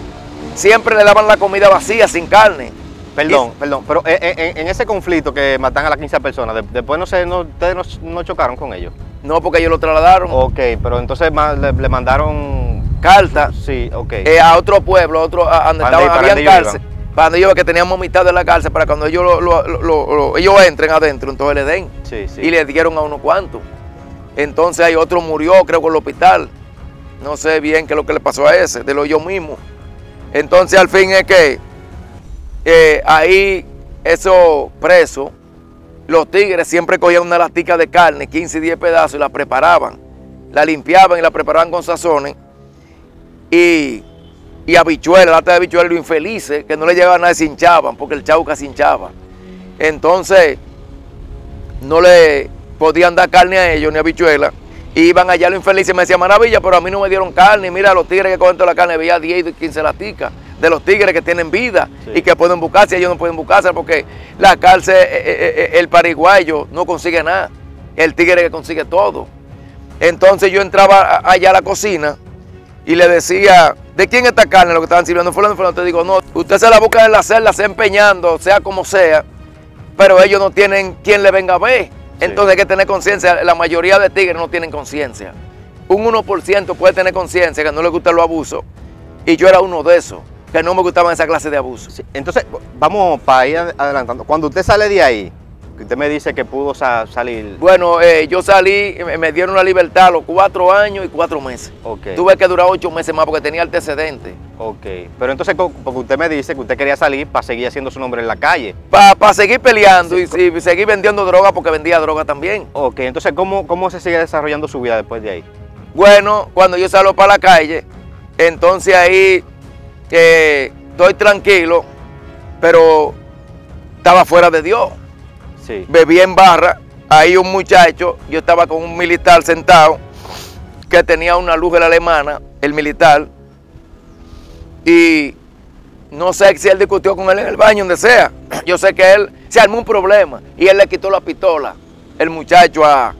siempre le daban la comida vacía, sin carne. Perdón, perdón, pero eh, eh, en, en ese conflicto que matan a las 15 personas, de- después no sé, no, ustedes no, no chocaron con ellos. No, porque ellos lo trasladaron. Ok, pero entonces le, le mandaron... Carta Sí, ok. eh, a otro pueblo, a otro, a, donde estaban, habían cárcel. Para donde ellos que teníamos mitad de la cárcel, para cuando ellos, lo- lo- lo- lo- ellos entren adentro, entonces le den. sí, sí. Y le dieron a unos cuantos. Entonces hay otro murió, creo en el hospital. No sé bien qué es lo que le pasó a ese, de lo yo mismo. Entonces al fin es que eh, ahí esos presos, los tigres siempre cogían una latica de carne, 15 y 10 pedazos, y la preparaban. La limpiaban y la preparaban con sazones. Y, y habichuelas, lata de habichuelas, los infelices, que no le llegaban nada, se hinchaban, porque el chauca se hinchaba. Entonces, no le podían dar carne a ellos ni habichuela. Y iban allá los infelices me decían, maravilla, pero a mí no me dieron carne. Mira, los tigres que cogen toda la carne, veía 10 y 15 laticas de los tigres que tienen vida Sí. y que pueden buscarse, ellos no pueden buscarse porque la cárcel, eh, eh, eh, el pariguayo no consigue nada. El tigre que consigue todo. Entonces yo entraba allá a la cocina y le decía, ¿de quién es esta carne? Lo que estaban sirviendo fulano, fulano. Te digo, no, usted se la busca en la celda, se empeñando, sea como sea, pero ellos no tienen quien le venga a ver. Sí. Entonces hay que tener conciencia, la mayoría de tigres no tienen conciencia. un 1% puede tener conciencia que no le gusta los abusos. Y yo era uno de esos, que no me gustaban esa clase de abusos. Sí, Entonces, vamos para ir adelantando. Cuando usted sale de ahí, usted me dice que pudo sa- salir. Bueno, eh, yo salí, me- dieron la libertad a los cuatro años y cuatro meses. Ok. Tuve que durar ocho meses más porque tenía antecedentes. Ok. Pero entonces, porque usted me dice que usted quería salir para seguir haciendo su nombre en la calle. Para seguir peleando y, y seguir vendiendo droga porque vendía droga también. Ok. Entonces, ¿cómo, ¿cómo se sigue desarrollando su vida después de ahí? Bueno, cuando yo salgo para la calle, entonces ahí eh, estoy tranquilo, pero estaba fuera de Dios. Sí. Bebí en barra, ahí un muchacho, yo estaba con un militar sentado, que tenía una luz de la alemana, el militar, y no sé si él discutió con él en el baño, donde sea. <clears throat> Yo sé que él se armó un problema y él le quitó la pistola, el muchacho a-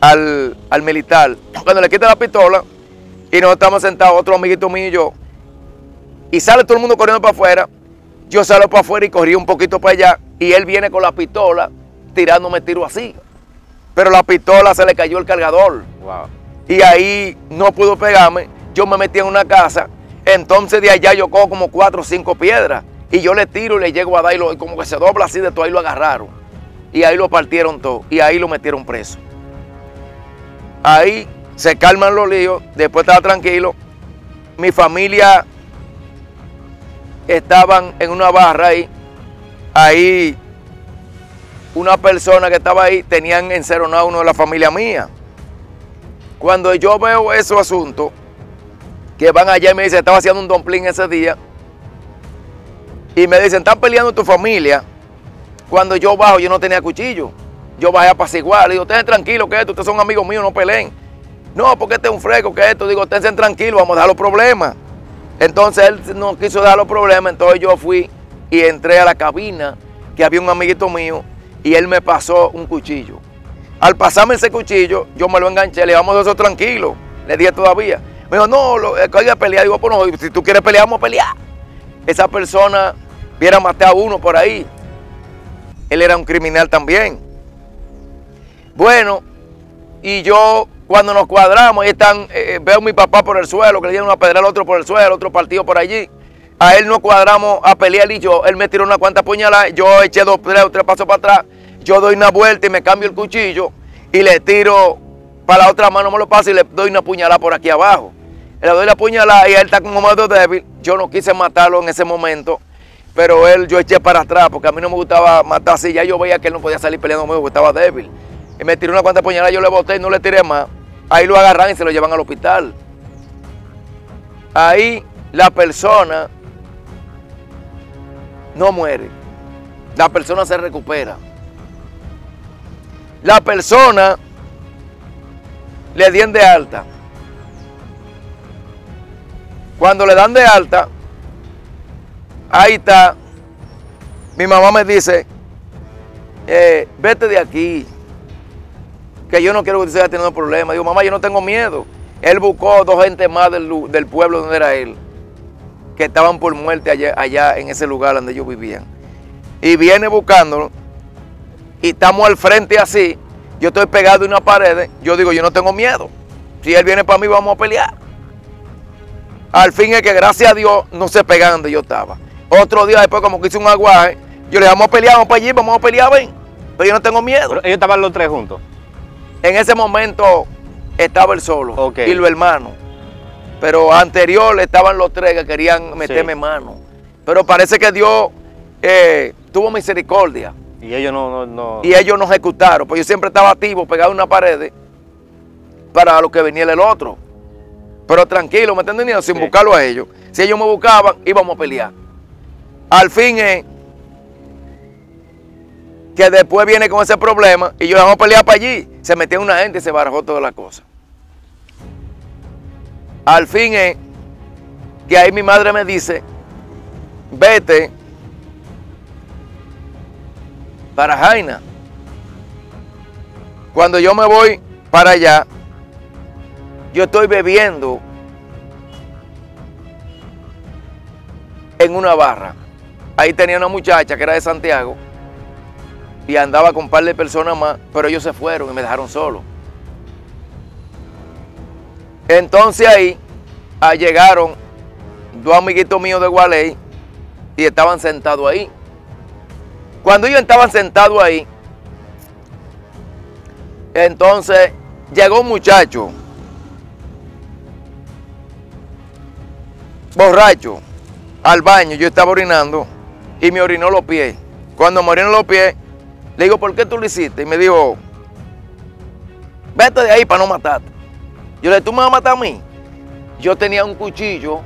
al, al militar. Cuando le quita la pistola y nosotros estamos sentados, otro amiguito mío y yo, y sale todo el mundo corriendo para afuera, yo salgo para afuera y corrí un poquito para allá y él viene con la pistola tirándome tiro así. Pero la pistola se le cayó el cargador Wow. y ahí no pudo pegarme. Yo me metí en una casa. Entonces de allá yo cojo como cuatro o cinco piedras y yo le tiro y le llego a dar y, lo- y como que se dobla así de todo, ahí lo agarraron. Y ahí lo partieron todo y ahí lo metieron preso. Ahí se calman los líos, después estaba tranquilo. Mi familia estaban en una barra ahí. Ahí una persona que estaba ahí tenían enceronado a uno de la familia mía. Cuando yo veo esos asuntos, que van allá y me dicen, estaba haciendo un domplín ese día, y me dicen, están peleando tu familia. Cuando yo bajo, yo no tenía cuchillo. Yo bajé a apaciguar. Le digo, ustedes tranquilos que esto, ustedes son amigos míos, no peleen. No, porque este es un fresco, que esto. Digo, ustedes tranquilos, vamos a dejar los problemas. Entonces él no quiso dejar los problemas, entonces yo fui y entré a la cabina, que había un amiguito mío, y él me pasó un cuchillo. Al pasarme ese cuchillo, yo me lo enganché, le vamos a eso tranquilo. Le dije todavía. Me dijo, no, lo, eh, que hay que pelear. Digo, si tú quieres pelear, vamos a pelear. Esa persona viera matar a uno por ahí. Él era un criminal también. Bueno, y yo cuando nos cuadramos, ahí están, eh, veo a mi papá por el suelo, que le dieron una pedra al otro por el suelo, otro partido por allí. A él nos cuadramos a pelear y yo, él me tiró una cuanta puñalada, yo eché dos, tres, tres pasos para atrás, yo doy una vuelta y me cambio el cuchillo y le tiro para la otra mano, me lo paso y le doy una puñalada por aquí abajo. Le doy la puñalada y él está como medio débil. Yo no quise matarlo en ese momento, pero él yo eché para atrás porque a mí no me gustaba matar así. Ya yo veía que él no podía salir peleando conmigo porque estaba débil. Y me tiró una cuanta puñalada, yo le boté y no le tiré más. Ahí lo agarran y se lo llevan al hospital. Ahí la persona no muere. La persona se recupera. La persona le dieron de alta. Cuando le dan de alta, ahí está. Mi mamá me dice, eh, vete de aquí, que yo no quiero que usted siga teniendo problemas. Digo, mamá, yo no tengo miedo. Él buscó dos gente más del, del pueblo donde era él, que estaban por muerte allá, allá en ese lugar donde ellos vivían. Y viene buscándolo, y estamos al frente así. Yo estoy pegado en una pared. Yo digo, yo no tengo miedo. Si él viene para mí, vamos a pelear. Al fin es que gracias a Dios no se pegan donde yo estaba. Otro día después, como que hice un aguaje, yo le dije, vamos a pelear, vamos para allí, vamos a pelear, ven. Pero yo no tengo miedo. Ellos estaban los tres juntos. En ese momento estaba él solo Ok. y los hermanos. Pero anterior estaban los tres que querían meterme mano. Pero parece que Dios eh, tuvo misericordia Y ellos no, no, no. y ellos no ejecutaron. Pues yo siempre estaba activo, pegado en una pared para lo que venía el otro. Pero tranquilo, ¿me entiendes? Sin Sí. buscarlo a ellos. Si ellos me buscaban, íbamos a pelear. Al fin es que después viene con ese problema y yo vamos a pelear para allí. Se metió una gente y se barajó toda la cosa. Al fin es que ahí mi madre me dice, vete para Jaina. Cuando yo me voy para allá, yo estoy bebiendo en una barra. Ahí tenía una muchacha que era de Santiago y andaba con un par de personas más, pero ellos se fueron y me dejaron solo. Entonces ahí ah, llegaron dos amiguitos míos de Gualey y estaban sentados ahí. Cuando ellos estaban sentados ahí, entonces llegó un muchacho, borracho, al baño. Yo estaba orinando y me orinó los pies. Cuando me orinó los pies, le digo, ¿por qué tú lo hiciste? Y me dijo, vete de ahí para no matarte. Yo le dije, ¿tú me vas a matar a mí? Yo tenía un cuchillo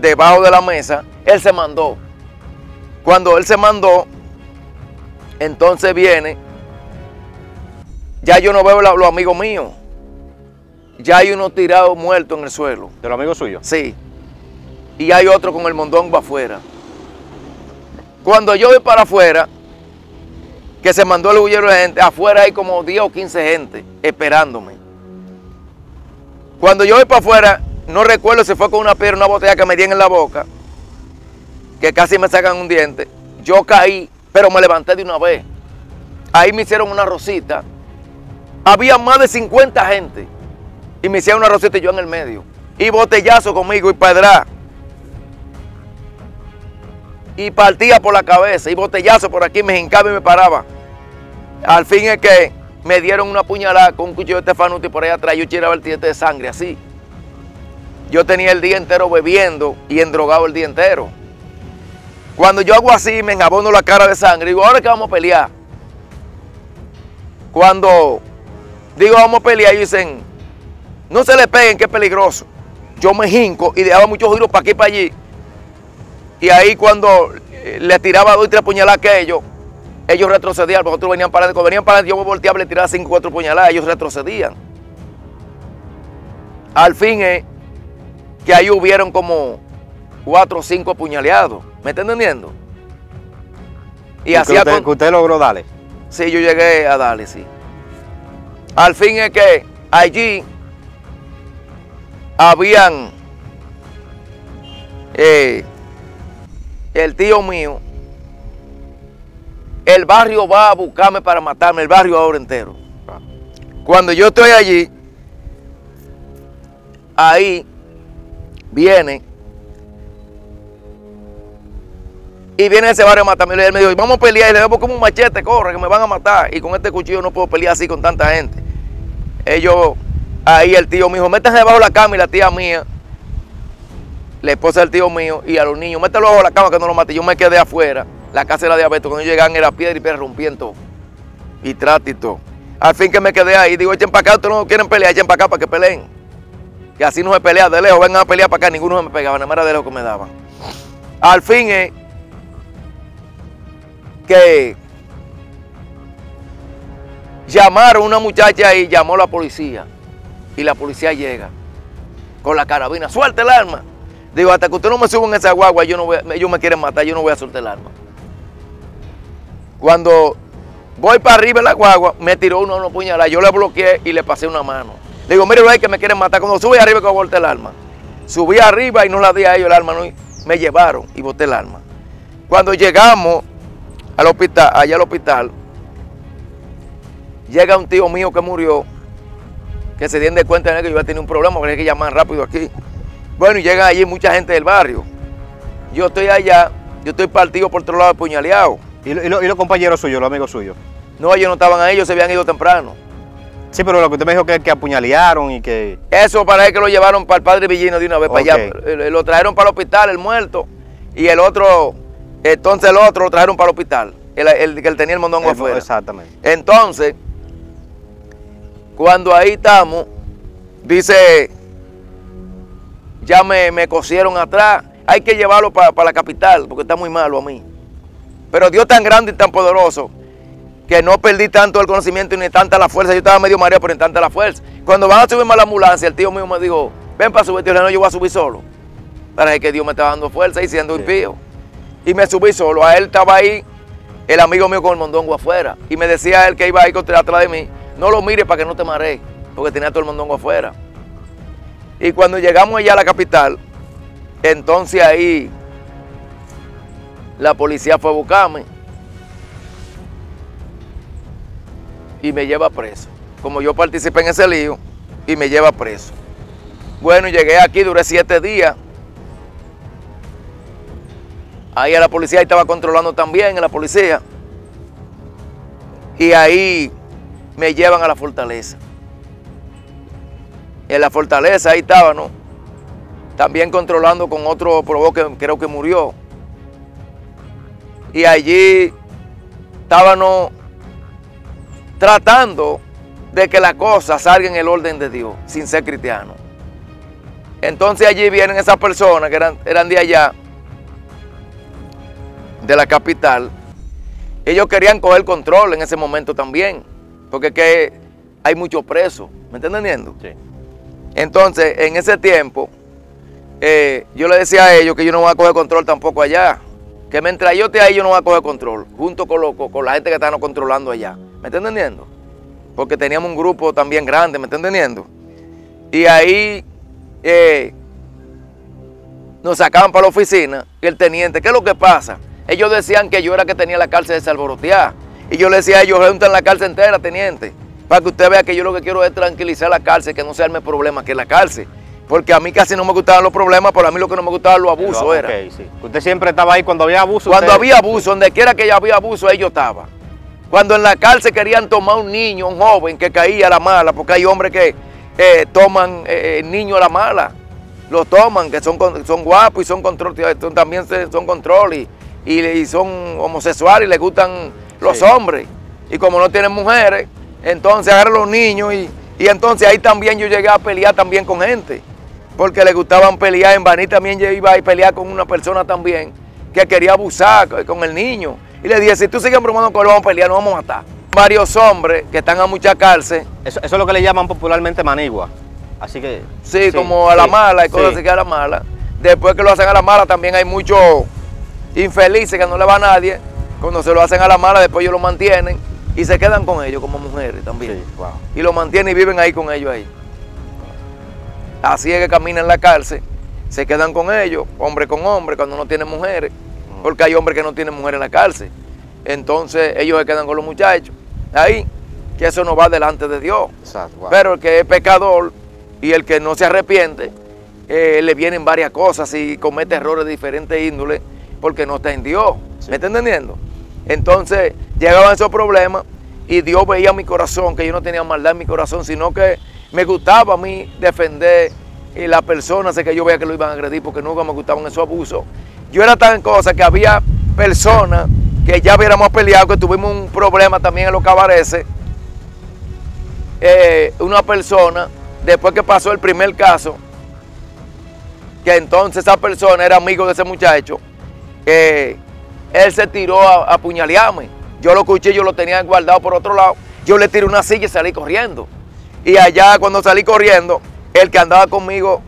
debajo de la mesa, él se mandó. Cuando él se mandó, entonces viene, ya yo no veo a los amigos míos. Ya hay uno tirado muerto en el suelo. ¿De los amigos suyos? Sí. Y hay otro con el mondongo afuera. Cuando yo voy para afuera, que se mandó el bullero de gente, afuera hay como 10 o 15 gente esperándome. Cuando yo voy para afuera, no recuerdo si fue con una piedra, una botella que me dieron en la boca, que casi me sacan un diente. Yo caí, pero me levanté de una vez. Ahí me hicieron una rosita. Había más de 50 gente. Y me hicieron una rosita y yo en el medio. Y botellazo conmigo y pedra. Y partía por la cabeza. Y botellazo por aquí, me hincaba y me paraba. Al fin es que me dieron una puñalada con un cuchillo de Stefanuti por ahí atrás. Yo tiraba el diente de sangre así. Yo tenía el día entero bebiendo y endrogado el día entero. Cuando yo hago así, me enjabono la cara de sangre. Digo, ahora que vamos a pelear. Cuando digo vamos a pelear, ellos dicen, no se le peguen, que es peligroso. Yo me jinco y dejaba muchos giros para aquí y para allí. Y ahí cuando eh, le tiraba dos y tres puñaladas que ellos, ellos retrocedían, porque otros venían para adelante. Cuando venían para adelante, yo me volteaba y le tiraba cinco o cuatro puñaladas, ellos retrocedían. Al fin es que ahí hubieron como cuatro o cinco apuñaleados. ¿Me está entendiendo? Y, así usted, que usted logró darle. Sí, yo llegué a darle, sí. Al fin es que allí habían eh, el tío mío, el barrio va a buscarme para matarme, el barrio ahora entero. Cuando yo estoy allí, ahí viene y viene ese barrio a matarme. Y él me dijo, vamos a pelear. Y le digo, como un machete, corre, que me van a matar. Y con este cuchillo no puedo pelear así con tanta gente. Ellos, ahí el tío me dijo, métanse debajo de la cama y la tía mía, la esposa del tío mío, y a los niños, mételo debajo de la cama que no lo mate. Yo me quedé afuera. La casa era diabetes. Cuando llegan era piedra y piedra rompían todo. Y trato y todo. Al fin que me quedé ahí, digo, echen para acá, ustedes no quieren pelear, echen para acá para que peleen. Que así no se pelea de lejos, vengan a pelear para acá, ninguno me pegaba, nada más era de lejos que me daban. Al fin es que llamaron una muchacha y llamó a la policía. Y la policía llega con la carabina, suelta el arma. Digo, hasta que usted no me suba en esa guagua, yo no voy, ellos me quieren matar, yo no voy a soltar el arma. Cuando voy para arriba en la guagua, me tiró uno una puñalada, yo le bloqueé y le pasé una mano. Digo, mire, hay que me quieren matar. Cuando subí arriba, que boté el arma. Subí arriba y no la di a ellos el arma, no, me llevaron y boté el arma. Cuando llegamos al hospital, allá al hospital, llega un tío mío que murió, que se dieron de cuenta de que yo iba a tener un problema, porque hay que llamar rápido aquí. Bueno, y llega allí mucha gente del barrio. Yo estoy allá, yo estoy partido por otro lado puñaleado. ¿Y, los compañeros suyos, los amigos suyos? No, ellos no estaban ahí, ellos se habían ido temprano. Sí, pero lo que usted me dijo que, que apuñalearon y que... Eso parece que lo llevaron para el padre Villino de una vez para allá. Eh, lo trajeron para el hospital, el muerto. Y el otro, entonces el otro lo trajeron para el hospital. El, que tenía el mondongo afuera. Exactamente. Entonces, cuando ahí estamos, dice, ya me, me cosieron atrás. Hay que llevarlo para, para la capital porque está muy malo a mí. Pero Dios tan grande y tan poderoso que no perdí tanto el conocimiento ni tanta la fuerza. Yo estaba medio mareado, pero en tanta la fuerza. Cuando van a subirme a la ambulancia, el tío mío me dijo, ven para subir. Yo no, yo voy a subir solo. Para que Dios me estaba dando fuerza y siendo impío. Y me subí solo. A él estaba ahí el amigo mío con el mondongo afuera. Y me decía él que iba ahí atrás de mí, no lo mires para que no te marees, porque tenía todo el mondongo afuera. Y cuando llegamos allá a la capital, entonces ahí la policía fue a buscarme y me lleva preso. Como yo participé en ese lío y me lleva preso. Bueno, llegué aquí, duré siete días. Ahí a la policía estaba controlando también, en la policía. Y ahí me llevan a la fortaleza. En la fortaleza ahí estaba, ¿no? También controlando con otro probó que creo que murió. Y allí estábamos tratando de que las cosas salgan en el orden de Dios, sin ser cristiano. Entonces allí vienen esas personas que eran, eran de allá, de la capital. Ellos querían coger control en ese momento también, porque que hay muchos presos, ¿me están entendiendo? Sí. Entonces, en ese tiempo, eh, yo le decía a ellos que yo no voy a coger control tampoco allá. Que mientras yo esté ahí, yo no voy a coger control, junto con, lo- con- la gente que estaban controlando allá. ¿Me está entendiendo? Porque teníamos un grupo también grande, ¿me está entendiendo? Y ahí eh, nos sacaban para la oficina y el teniente, ¿qué es lo que pasa? Ellos decían que yo era que tenía la cárcel desalboroteada. Y yo le decía a ellos, juntan la cárcel entera, teniente, para que usted vea que yo lo que quiero es tranquilizar la cárcel, que no se arme problema que la cárcel. Porque a mí casi no me gustaban los problemas, pero a mí lo que no me gustaban los abusos Ok, era. sí. Usted siempre estaba ahí cuando había abuso. Cuando usted- había abuso, donde quiera que había abuso, ahí yo estaba. Cuando en la cárcel querían tomar un niño, un joven que caía a la mala, porque hay hombres que eh, toman eh, niños a la mala, lo toman, que son, son guapos y son control, son- también son control y, y, y son homosexuales y les gustan los Sí. hombres. Y como no tienen mujeres, entonces agarran los niños y, y entonces ahí también yo llegué a pelear también con gente porque le gustaban pelear. En Baní también yo iba a pelear con una persona también que quería abusar co- con el niño. Y le dije, si tú sigues bromando con él, vamos a pelear, nos vamos a matar. Varios hombres que están a mucha cárcel, Eso, eso es lo que le llaman popularmente manigua. Así que. sí, como a la sí, mala y cosas sí. así que a la mala. Después que lo hacen a la mala, también hay muchos infelices que no le va a nadie. Cuando se lo hacen a la mala, después ellos lo mantienen y se quedan con ellos como mujeres también. Sí, wow. y lo mantienen y viven ahí con ellos ahí. Así es que caminan en la cárcel, se quedan con ellos, hombre con hombre, cuando no tienen mujeres, porque hay hombres que no tienen mujeres en la cárcel. Entonces ellos se quedan con los muchachos. Ahí, que eso no va delante de Dios. Exacto, wow. Pero el que es pecador y el que no se arrepiente, eh, le vienen varias cosas y comete errores de diferentes índoles porque no está en Dios. Sí. ¿Me está entendiendo? Entonces llegaban esos problemas y Dios veía mi corazón, que yo no tenía maldad en mi corazón, sino que me gustaba a mí defender y las personas que yo veía que lo iban a agredir porque nunca me gustaban esos abusos. Yo era tan cosa que había personas que ya hubiéramos peleado, que tuvimos un problema también en los cabareces. Eh, una persona, después que pasó el primer caso, que entonces esa persona era amigo de ese muchacho, eh, él se tiró a, a apuñalearme. Yo los cuchillos los tenía guardados por otro lado. Yo le tiré una silla y salí corriendo. Y allá cuando salí corriendo, el que andaba conmigo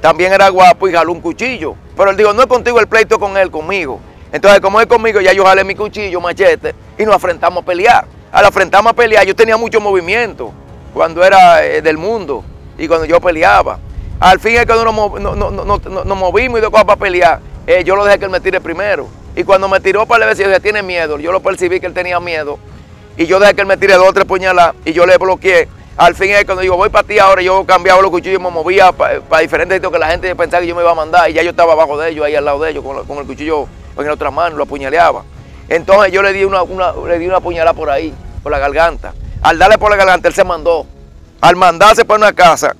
también era guapo y jaló un cuchillo. Pero él dijo, no es contigo el pleito con él, conmigo. Entonces, como es conmigo, ya yo jalé mi cuchillo, machete, y nos afrentamos a pelear. Al afrentarnos a pelear, yo tenía mucho movimiento cuando era eh, del mundo y cuando yo peleaba. Al fin es que nos, no- no- movimos y de cosas para pelear. eh, yo lo dejé que él me tire primero. Y cuando me tiró para el yo dije, tiene miedo. Yo lo percibí que él tenía miedo. Y yo dejé que él me tire dos o tres puñaladas y yo le bloqueé. Al fin es cuando digo, voy para ti ahora, yo cambiaba los cuchillos y me movía para diferentes sitios que la gente pensaba que yo me iba a mandar. Y ya yo estaba abajo de ellos, ahí al lado de ellos, con, el cuchillo en la otra mano, lo apuñaleaba. Entonces yo le di una, una- le di una puñalada por ahí, por la garganta. Al darle por la garganta, él se mandó. Al mandarse para una casa,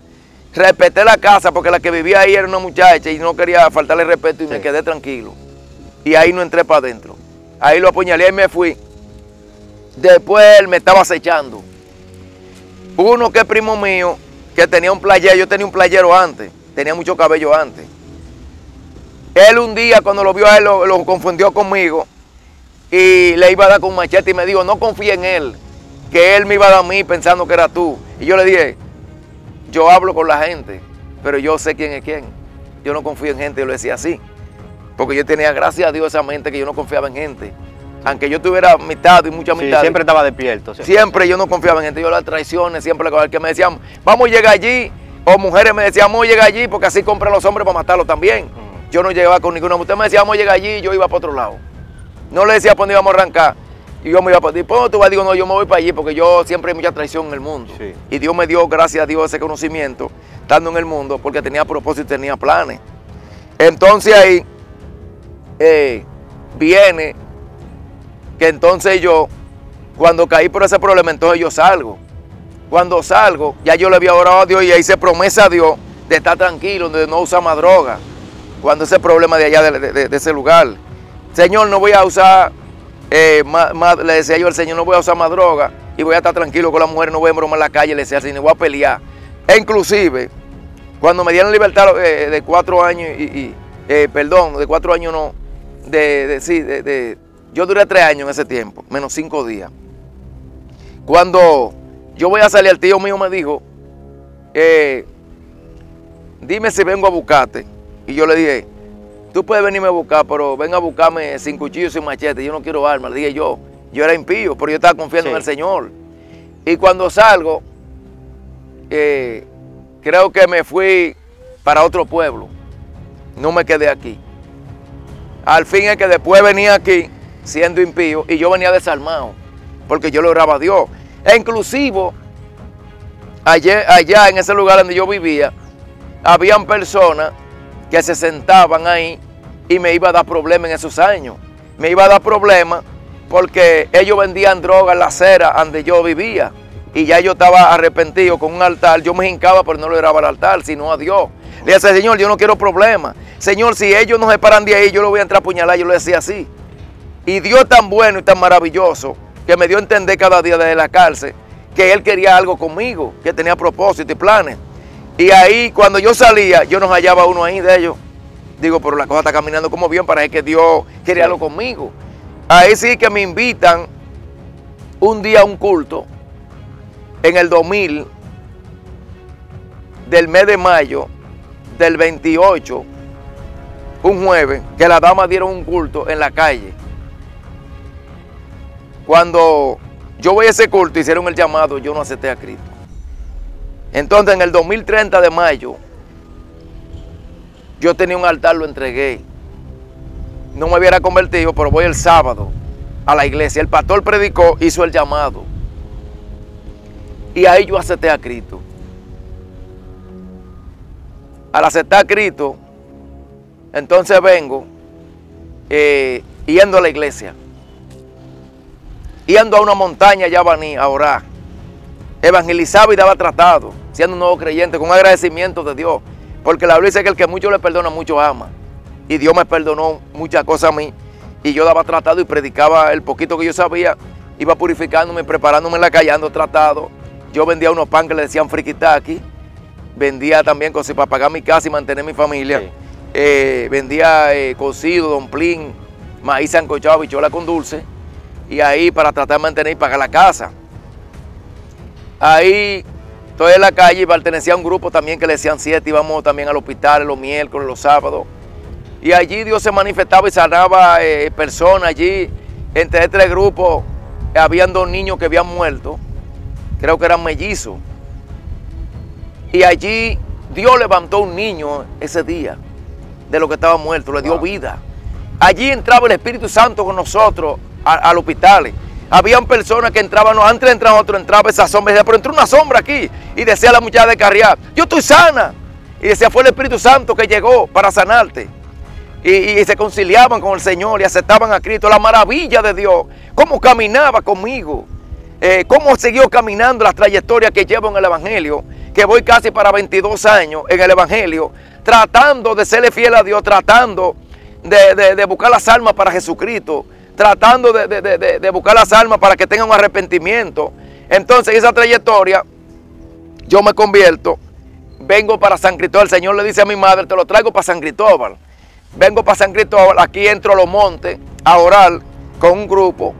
respeté la casa porque la que vivía ahí era una muchacha y no quería faltarle respeto y me quedé tranquilo. Y ahí no entré para adentro. Ahí lo apuñalé y me fui. Después él me estaba acechando. Uno que es primo mío, que tenía un playero, yo tenía un playero antes, tenía mucho cabello antes. Él un día cuando lo vio a él lo, lo confundió conmigo y le iba a dar con un machete y me dijo, no confíe en él, que él me iba a dar a mí pensando que era tú. Y yo le dije, yo hablo con la gente, pero yo sé quién es quién. Yo no confío en gente, yo le decía así. Porque yo tenía, gracias a Dios, esa mente que yo no confiaba en gente. Aunque yo tuviera mitad y mucha Sí, mitad. siempre estaba despierto. sí. Siempre yo no confiaba en gente, yo las traiciones, siempre que me decían, vamos a llegar allí, o mujeres me decían, vamos a llegar allí, porque así compran los hombres para matarlos también. Yo no llegaba con ninguna, usted me decía, vamos a llegar allí, y yo iba para otro lado. No le decía dónde íbamos a arrancar. Y yo me iba para ti, ¿por tú vas? Digo, no, yo me voy para allí porque yo siempre hay mucha traición en el mundo. Sí. Y Dios me dio, gracias a Dios, ese conocimiento, estando en el mundo, porque tenía propósito y tenía planes. Entonces ahí eh, viene que entonces yo, cuando caí por ese problema, entonces yo salgo. Cuando salgo, ya yo le había orado a Dios y ahí se promesa a Dios de estar tranquilo, de no usar más droga. Cuando ese problema de allá, de, ese lugar. Señor, no voy a usar, eh, más, le decía yo al Señor, no voy a usar más droga y voy a estar tranquilo con la mujer, no voy a bromar la calle, le decía al Señor, voy a pelear. E inclusive, cuando me dieron libertad eh, de cuatro años y, y, eh, perdón, de cuatro años no, de, de- sí, de, de- yo duré tres años en ese tiempo, menos cinco días. Cuando yo voy a salir, el tío mío me dijo, eh, dime si vengo a buscarte. Y yo le dije, tú puedes venirme a buscar, pero ven a buscarme sin cuchillo, sin machete, yo no quiero armas, le dije yo. Yo era impío, pero yo estaba confiando Sí. en el Señor. Y cuando salgo, eh, creo que me fui para otro pueblo. No me quedé aquí. Al fin es que después venía aquí siendo impío y yo venía desarmado porque yo lograba a Dios. E allá, allá en ese lugar donde yo vivía, habían personas que se sentaban ahí y me iba a dar problemas en esos años. Me iba a dar problemas porque ellos vendían droga en la acera donde yo vivía. Y ya yo estaba arrepentido con un altar. Yo me hincaba, pero no le daba al altar, sino a Dios. Le decía, Señor, yo no quiero problemas. Señor, si ellos no se paran de ahí, yo lo voy a entrar a apuñalar. Yo le decía así. Y Dios tan bueno y tan maravilloso que me dio a entender cada día desde la cárcel que Él quería algo conmigo, que tenía propósito y planes. Y ahí cuando yo salía, yo no hallaba uno ahí de ellos. Digo, pero la cosa está caminando como bien, para que Dios quería algo conmigo. Ahí sí que me invitan un día a un culto en el 2000 del mes de mayo del 28, un jueves, que las damas dieron un culto en la calle. Cuando yo voy a ese culto, hicieron el llamado, yo no acepté a Cristo. Entonces en el 2030 de mayo, yo tenía un altar, lo entregué. No me hubiera convertido, pero voy el sábado a la iglesia. El pastor predicó, hizo el llamado. Y ahí yo acepté a Cristo. Al aceptar Cristo, entonces vengo eh, yendo a la iglesia. Yendo a una montaña ya Baní a orar. Evangelizaba y daba tratado, siendo un nuevo creyente, con agradecimiento de Dios. Porque la Biblia dice que el que mucho le perdona, mucho ama. Y Dios me perdonó muchas cosas a mí. Y yo daba tratado y predicaba el poquito que yo sabía. Iba purificándome, preparándome en la calle, ando tratado. Yo vendía unos pan que le decían frikitaki. Vendía también cosas para pagar mi casa y mantener mi familia. Sí. Eh, vendía eh, cocido, domplín, maíz sancochado, bichola con dulce. Y ahí para tratar de mantener y pagar la casa. Ahí estoy en la calle y pertenecía a un grupo también que le decían siete. Íbamos también al hospital los miércoles, los sábados. Y allí Dios se manifestaba y sanaba eh, personas allí. Entre este grupo habían dos niños que habían muerto. Creo que eran mellizos. Y allí Dios levantó un niño ese día de lo que estaba muerto, le dio Wow. vida. Allí entraba el Espíritu Santo con nosotros al hospital. Habían personas que entraban, antes de entrar otro, entraba esa sombra y decía, pero entró una sombra aquí. Y decía la muchacha de carriar, yo estoy sana. Y decía, fue el Espíritu Santo que llegó para sanarte. Y, y se conciliaban con el Señor y aceptaban a Cristo. La maravilla de Dios, cómo caminaba conmigo, eh, cómo siguió caminando las trayectorias que llevo en el Evangelio, que voy casi para 22 años en el Evangelio, tratando de serle fiel a Dios, tratando de, de- buscar las almas para Jesucristo, tratando de, de- buscar las almas para que tengan un arrepentimiento. Entonces, esa trayectoria, yo me convierto, vengo para San Cristóbal. El Señor le dice a mi madre, te lo traigo para San Cristóbal. Vengo para San Cristóbal, aquí entro a los montes a orar con un grupo.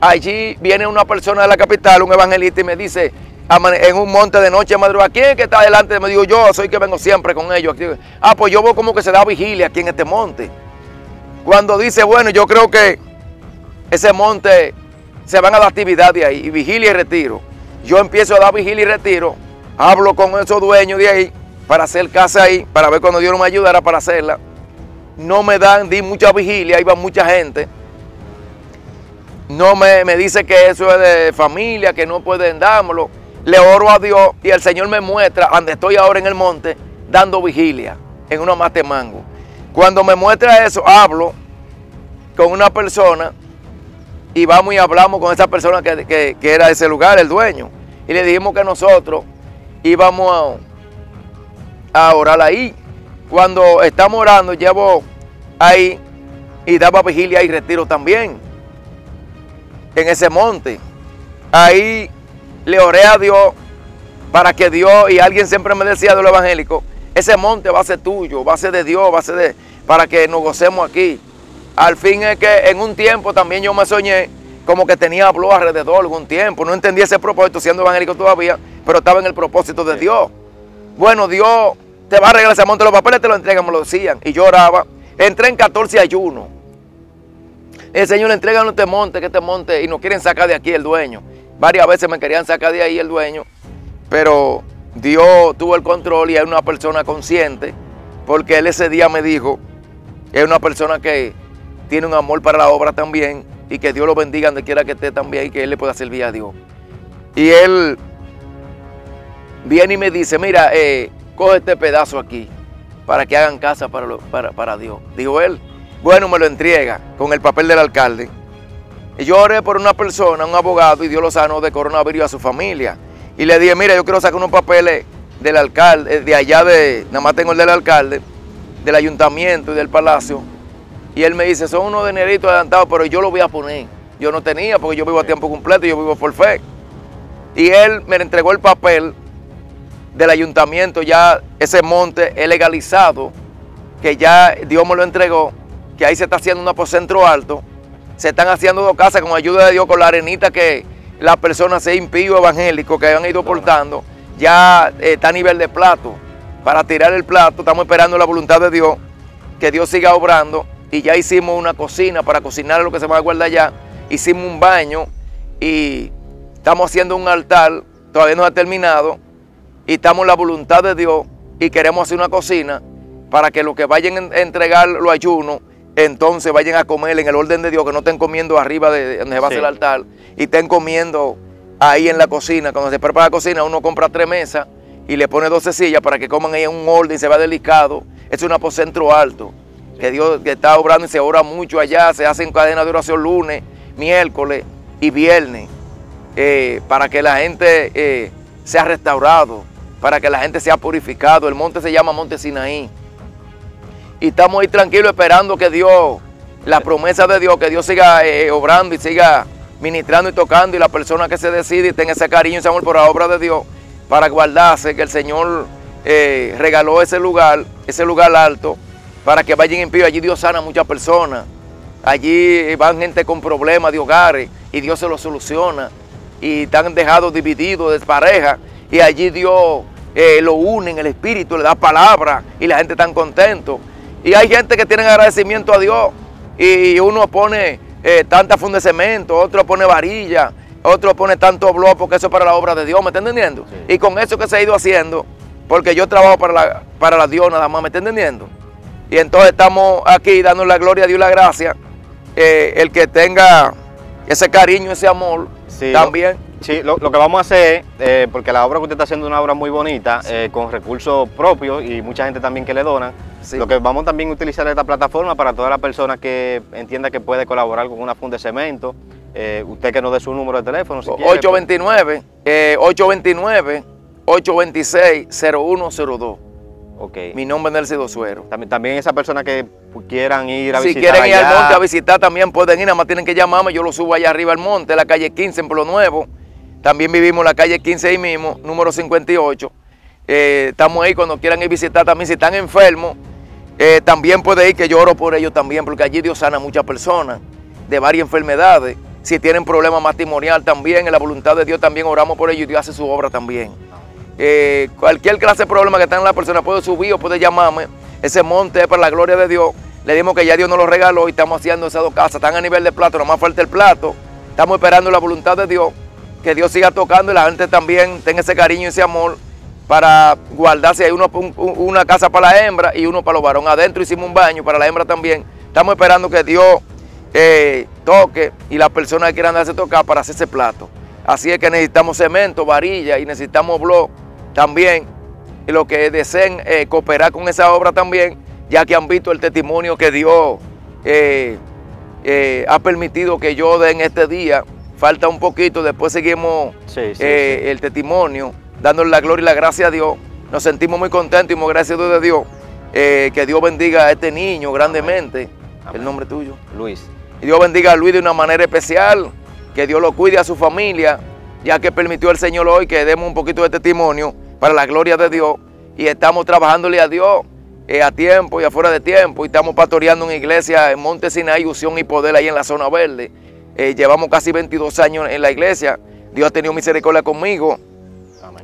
Allí viene una persona de la capital, un evangelista, y me dice, en un monte de noche, madrugada, ¿quién es que está delante? Me digo, yo soy que vengo siempre con ellos. aquí". Ah, pues yo veo como que se da vigilia aquí en este monte. Cuando dice, bueno, yo creo que ese monte se van a dar actividad de ahí, y vigilia y retiro. Yo empiezo a dar vigilia y retiro, hablo con esos dueños de ahí para hacer casa ahí, para ver cuando Dios no me ayudara para hacerla. No me dan, di mucha vigilia, iba mucha gente. no me, me dice que eso es de familia, que no pueden dármelo. Le oro a Dios y el Señor me muestra donde estoy ahora en el monte dando vigilia en una mate mango. Cuando me muestra eso, hablo con una persona y vamos y hablamos con esa persona que, que, que era de ese lugar, el dueño. Y le dijimos que nosotros íbamos a, a orar ahí. Cuando estamos orando, llevo ahí y daba vigilia y retiro también en ese monte. Ahí le oré a Dios para que Dios, y alguien siempre me decía de lo evangélico, ese monte va a ser tuyo, va a ser de Dios, va a ser de, para que nos gocemos aquí. Al fin es que en un tiempo también yo me soñé como que tenía blog alrededor algún tiempo. No entendía ese propósito siendo evangélico todavía, pero estaba en el propósito de Dios. Bueno, Dios te va a regalar ese monte, los papeles te lo entregan, me lo decían. Y yo oraba. Entré en 14 ayunos. El Señor le entrega este monte, que este monte, y nos quieren sacar de aquí el dueño. Varias veces me querían sacar de ahí el dueño, pero Dios tuvo el control y hay una persona consciente, porque él ese día me dijo, es una persona que tiene un amor para la obra también, y que Dios lo bendiga donde quiera que esté también, y que él le pueda servir a Dios. Y él viene y me dice, mira, eh, coge este pedazo aquí, para que hagan casa para, lo, para, para Dios. Dijo él, bueno, me lo entrega con el papel del alcalde. Y yo oré por una persona, un abogado, y Dios lo sanó de coronavirus a su familia. Y le dije, mira, yo quiero sacar unos papeles del alcalde, de allá de, nada más tengo el del alcalde, del ayuntamiento y del palacio. Y él me dice, son unos dineritos adelantados, pero yo lo voy a poner. Yo no tenía, porque yo vivo a tiempo completo, yo vivo por fe. Y él me entregó el papel del ayuntamiento, ya ese monte es legalizado, que ya Dios me lo entregó que ahí se está haciendo un apocentro alto, se están haciendo dos casas con ayuda de Dios, con la arenita que las personas se impío evangélicos que han ido portando, ya eh, está a nivel de plato. Para tirar el plato, estamos esperando la voluntad de Dios, que Dios siga obrando. Y ya hicimos una cocina para cocinar lo que se va a guardar allá. Hicimos un baño y estamos haciendo un altar, todavía no ha terminado. Y estamos en la voluntad de Dios y queremos hacer una cocina para que los que vayan a entregar los ayunos entonces vayan a comer en el orden de Dios, que no estén comiendo arriba de donde se va a hacer el altar, y estén comiendo ahí en la cocina. Cuando se prepara la cocina, uno compra tres mesas y le pone 12 sillas para que coman ahí en un orden y se va delicado. Es un apocentro alto, que Dios que está obrando y se ora mucho allá, se hacen cadenas de oración lunes, miércoles y viernes, eh, para que la gente eh, sea restaurado, para que la gente sea purificado. El monte se llama Monte Sinaí y estamos ahí tranquilos esperando que Dios, la promesa de Dios, que Dios siga eh, obrando y siga ministrando y tocando y la persona que se decide y tenga ese cariño y ese amor por la obra de Dios para guardarse, que el Señor eh, regaló ese lugar, ese lugar alto, para que vayan en pie. Allí Dios sana a muchas personas. Allí van gente con problemas de hogares y Dios se los soluciona. Y están dejados divididos, de pareja. Y allí Dios eh, lo une en el espíritu, le da palabra y la gente está contento. Y hay gente que tiene agradecimiento a Dios y uno pone eh, tanta funda de cemento, otro pone varilla, otro pone tanto blog porque eso es para la obra de Dios, ¿me está entendiendo? Y con eso que se ha ido haciendo, porque yo trabajo para la, para la Dios nada más, ¿me está entendiendo? Y entonces estamos aquí dando la gloria a Dios y la gracia. Eh, el que tenga ese cariño, ese amor, también. Sí, lo, que vamos a hacer, eh, porque la obra que usted está haciendo es una obra muy bonita, eh, con recursos propios y mucha gente también que le donan. Lo que vamos también a utilizar esta plataforma para todas las personas que entienda que puede colaborar con una funda de cemento. Eh, usted que nos dé su número de teléfono. Si 829, 829 826 0102. Okay. Mi nombre es Nelson Suero. También, también esas personas que quieran ir a visitar. Si quieren ir al monte a visitar, también pueden ir, nada más tienen que llamarme, yo lo subo allá arriba al monte, la calle 15 en Pueblo Nuevo. También vivimos en la calle 15 ahí mismo, número 58. Eh, estamos ahí cuando quieran ir visitar también. Si están enfermos, eh, también puede ir, que yo oro por ellos también, porque allí Dios sana a muchas personas de varias enfermedades. Si tienen problemas matrimonial también, en la voluntad de Dios también oramos por ellos y Dios hace su obra también. Eh, cualquier clase de problema que tenga la persona puede subir o puede llamarme. Ese monte es para la gloria de Dios. Le dimos que ya Dios nos lo regaló y estamos haciendo esas dos casas. Están a nivel de plato, nomás falta el plato. Estamos esperando la voluntad de Dios que Dios siga tocando y la gente también tenga ese cariño y ese amor para guardarse. Hay uno, una casa para la hembra y uno para los varones. Adentro hicimos un baño para la hembra también. Estamos esperando que Dios eh, toque y las personas que quieran darse tocar para hacer ese plato. Así es que necesitamos cemento, varilla y necesitamos blog también. Y los que deseen eh, cooperar con esa obra también, ya que han visto el testimonio que Dios eh, ha permitido que yo dé en este día. Falta un poquito, después seguimos el testimonio, dándole la gloria y la gracia a Dios. Nos sentimos muy contentos y muy agradecidos de Dios. que Dios bendiga a este niño grandemente. El nombre tuyo. Luis. Y Dios bendiga a Luis de una manera especial, que Dios lo cuide a su familia, ya que permitió el Señor hoy que demos un poquito de testimonio para la gloria de Dios. Y estamos trabajándole a Dios eh, a tiempo y afuera de tiempo. Y estamos pastoreando una iglesia en Monte Sinai, Unción y Poder, ahí en la zona verde. Eh, llevamos casi 22 años en la iglesia. Dios ha tenido misericordia conmigo.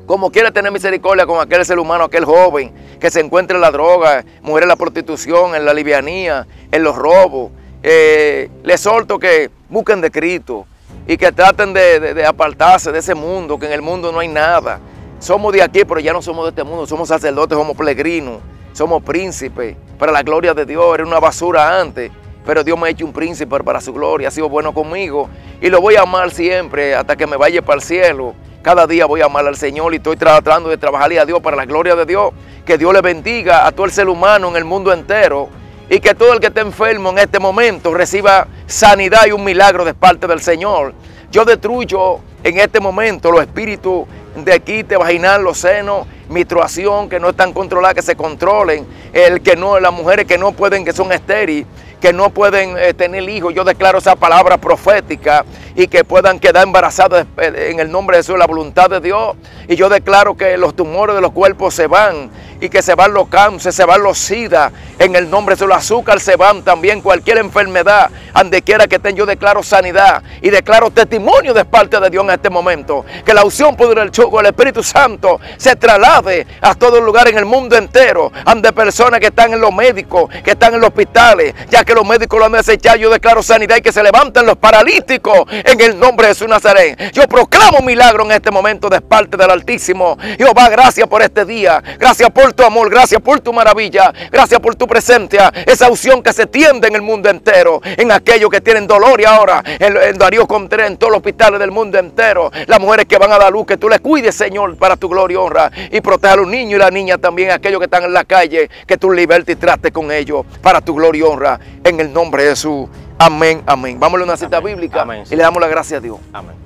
Como quiere tener misericordia con aquel ser humano, aquel joven que se encuentra en la droga, muere en la prostitución, en la livianía, en los robos, eh, les solto que busquen de Cristo y que traten de, apartarse de ese mundo, que en el mundo no hay nada. Somos de aquí, pero ya no somos de este mundo, somos sacerdotes, somos peregrinos, somos príncipes. Para la gloria de Dios, era una basura antes, pero Dios me ha hecho un príncipe para su gloria, ha sido bueno conmigo y lo voy a amar siempre hasta que me vaya para el cielo. Cada día voy a amar al Señor y estoy tratando de trabajarle a Dios para la gloria de Dios. Que Dios le bendiga a todo el ser humano en el mundo entero y que todo el que esté enfermo en este momento reciba sanidad y un milagro de parte del Señor. Yo destruyo en este momento los espíritus de quite vaginal, los senos, menstruación que no están controladas, que se controlen, el que no, las mujeres que no pueden, que son estériles, que no pueden eh, tener hijos, yo declaro esa palabra profética y que puedan quedar embarazadas eh, en el nombre de Jesús, la voluntad de Dios. Y yo declaro que los tumores de los cuerpos se van y que se van los cánceres, se van los sida, en el nombre de Jesús, los azúcar se van también, cualquier enfermedad, donde quiera que estén, yo declaro sanidad y declaro testimonio de parte de Dios en este momento. Que la unción, poder del chugo, el Espíritu Santo se traslade a todo lugar en el mundo entero, ante personas que están en los médicos, que están en los hospitales, ya que los médicos lo han desechado, yo declaro sanidad y que se levanten los paralíticos en el nombre de Jesús Nazaret. Yo proclamo milagro en este momento de parte del Altísimo. Jehová, gracias por este día, gracias por tu amor, gracias por tu maravilla, gracias por tu presencia, esa unción que se tiende en el mundo entero, en aquellos que tienen dolor y ahora en, Darío Contreras, en todos los hospitales del mundo entero, las mujeres que van a dar luz, que tú les cuides, Señor, para tu gloria y honra, y proteja a los niños y las niñas también, aquellos que están en la calle, que tú libertes y trates con ellos, para tu gloria y honra, en el nombre de Jesús. Amén, amén. Vamos a leer una cita bíblica y le damos la gracia a Dios. Amén.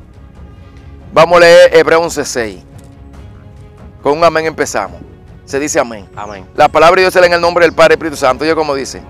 Vamos a leer Hebreo 11.6. Con un amén empezamos. Se dice amén. Amén. La palabra de Dios se lee en el nombre del Padre y Espíritu Santo. Yo como dice.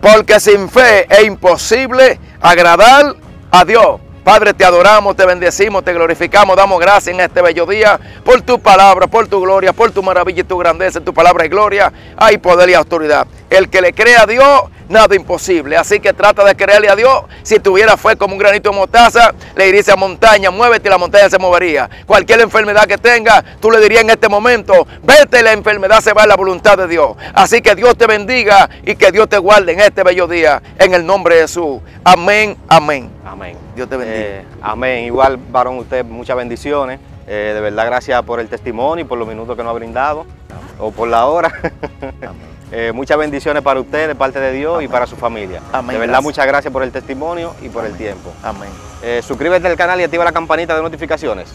Porque sin fe es imposible agradar a Dios. Padre, te adoramos, te bendecimos, te glorificamos, damos gracias en este bello día por tu palabra, por tu gloria, por tu maravilla y tu grandeza, tu palabra y gloria, hay poder y autoridad. El que le cree a Dios, nada imposible. Así que trata de creerle a Dios. Si tuviera fe como un granito de mostaza, le diría a montaña, muévete y la montaña se movería. Cualquier enfermedad que tenga, tú le dirías en este momento, vete la enfermedad se va en la voluntad de Dios. Así que Dios te bendiga y que Dios te guarde en este bello día. En el nombre de Jesús. Amén, amén. Amén. Dios te bendiga. Eh, amén. Igual, varón, usted muchas bendiciones. Eh, de verdad, gracias por el testimonio y por los minutos que nos ha brindado. O por la hora. Amén. Eh, muchas bendiciones para usted de parte de Dios y para su familia. de verdad, muchas gracias por el testimonio y por el tiempo. Amén. Eh, suscríbete al canal y activa la campanita de notificaciones.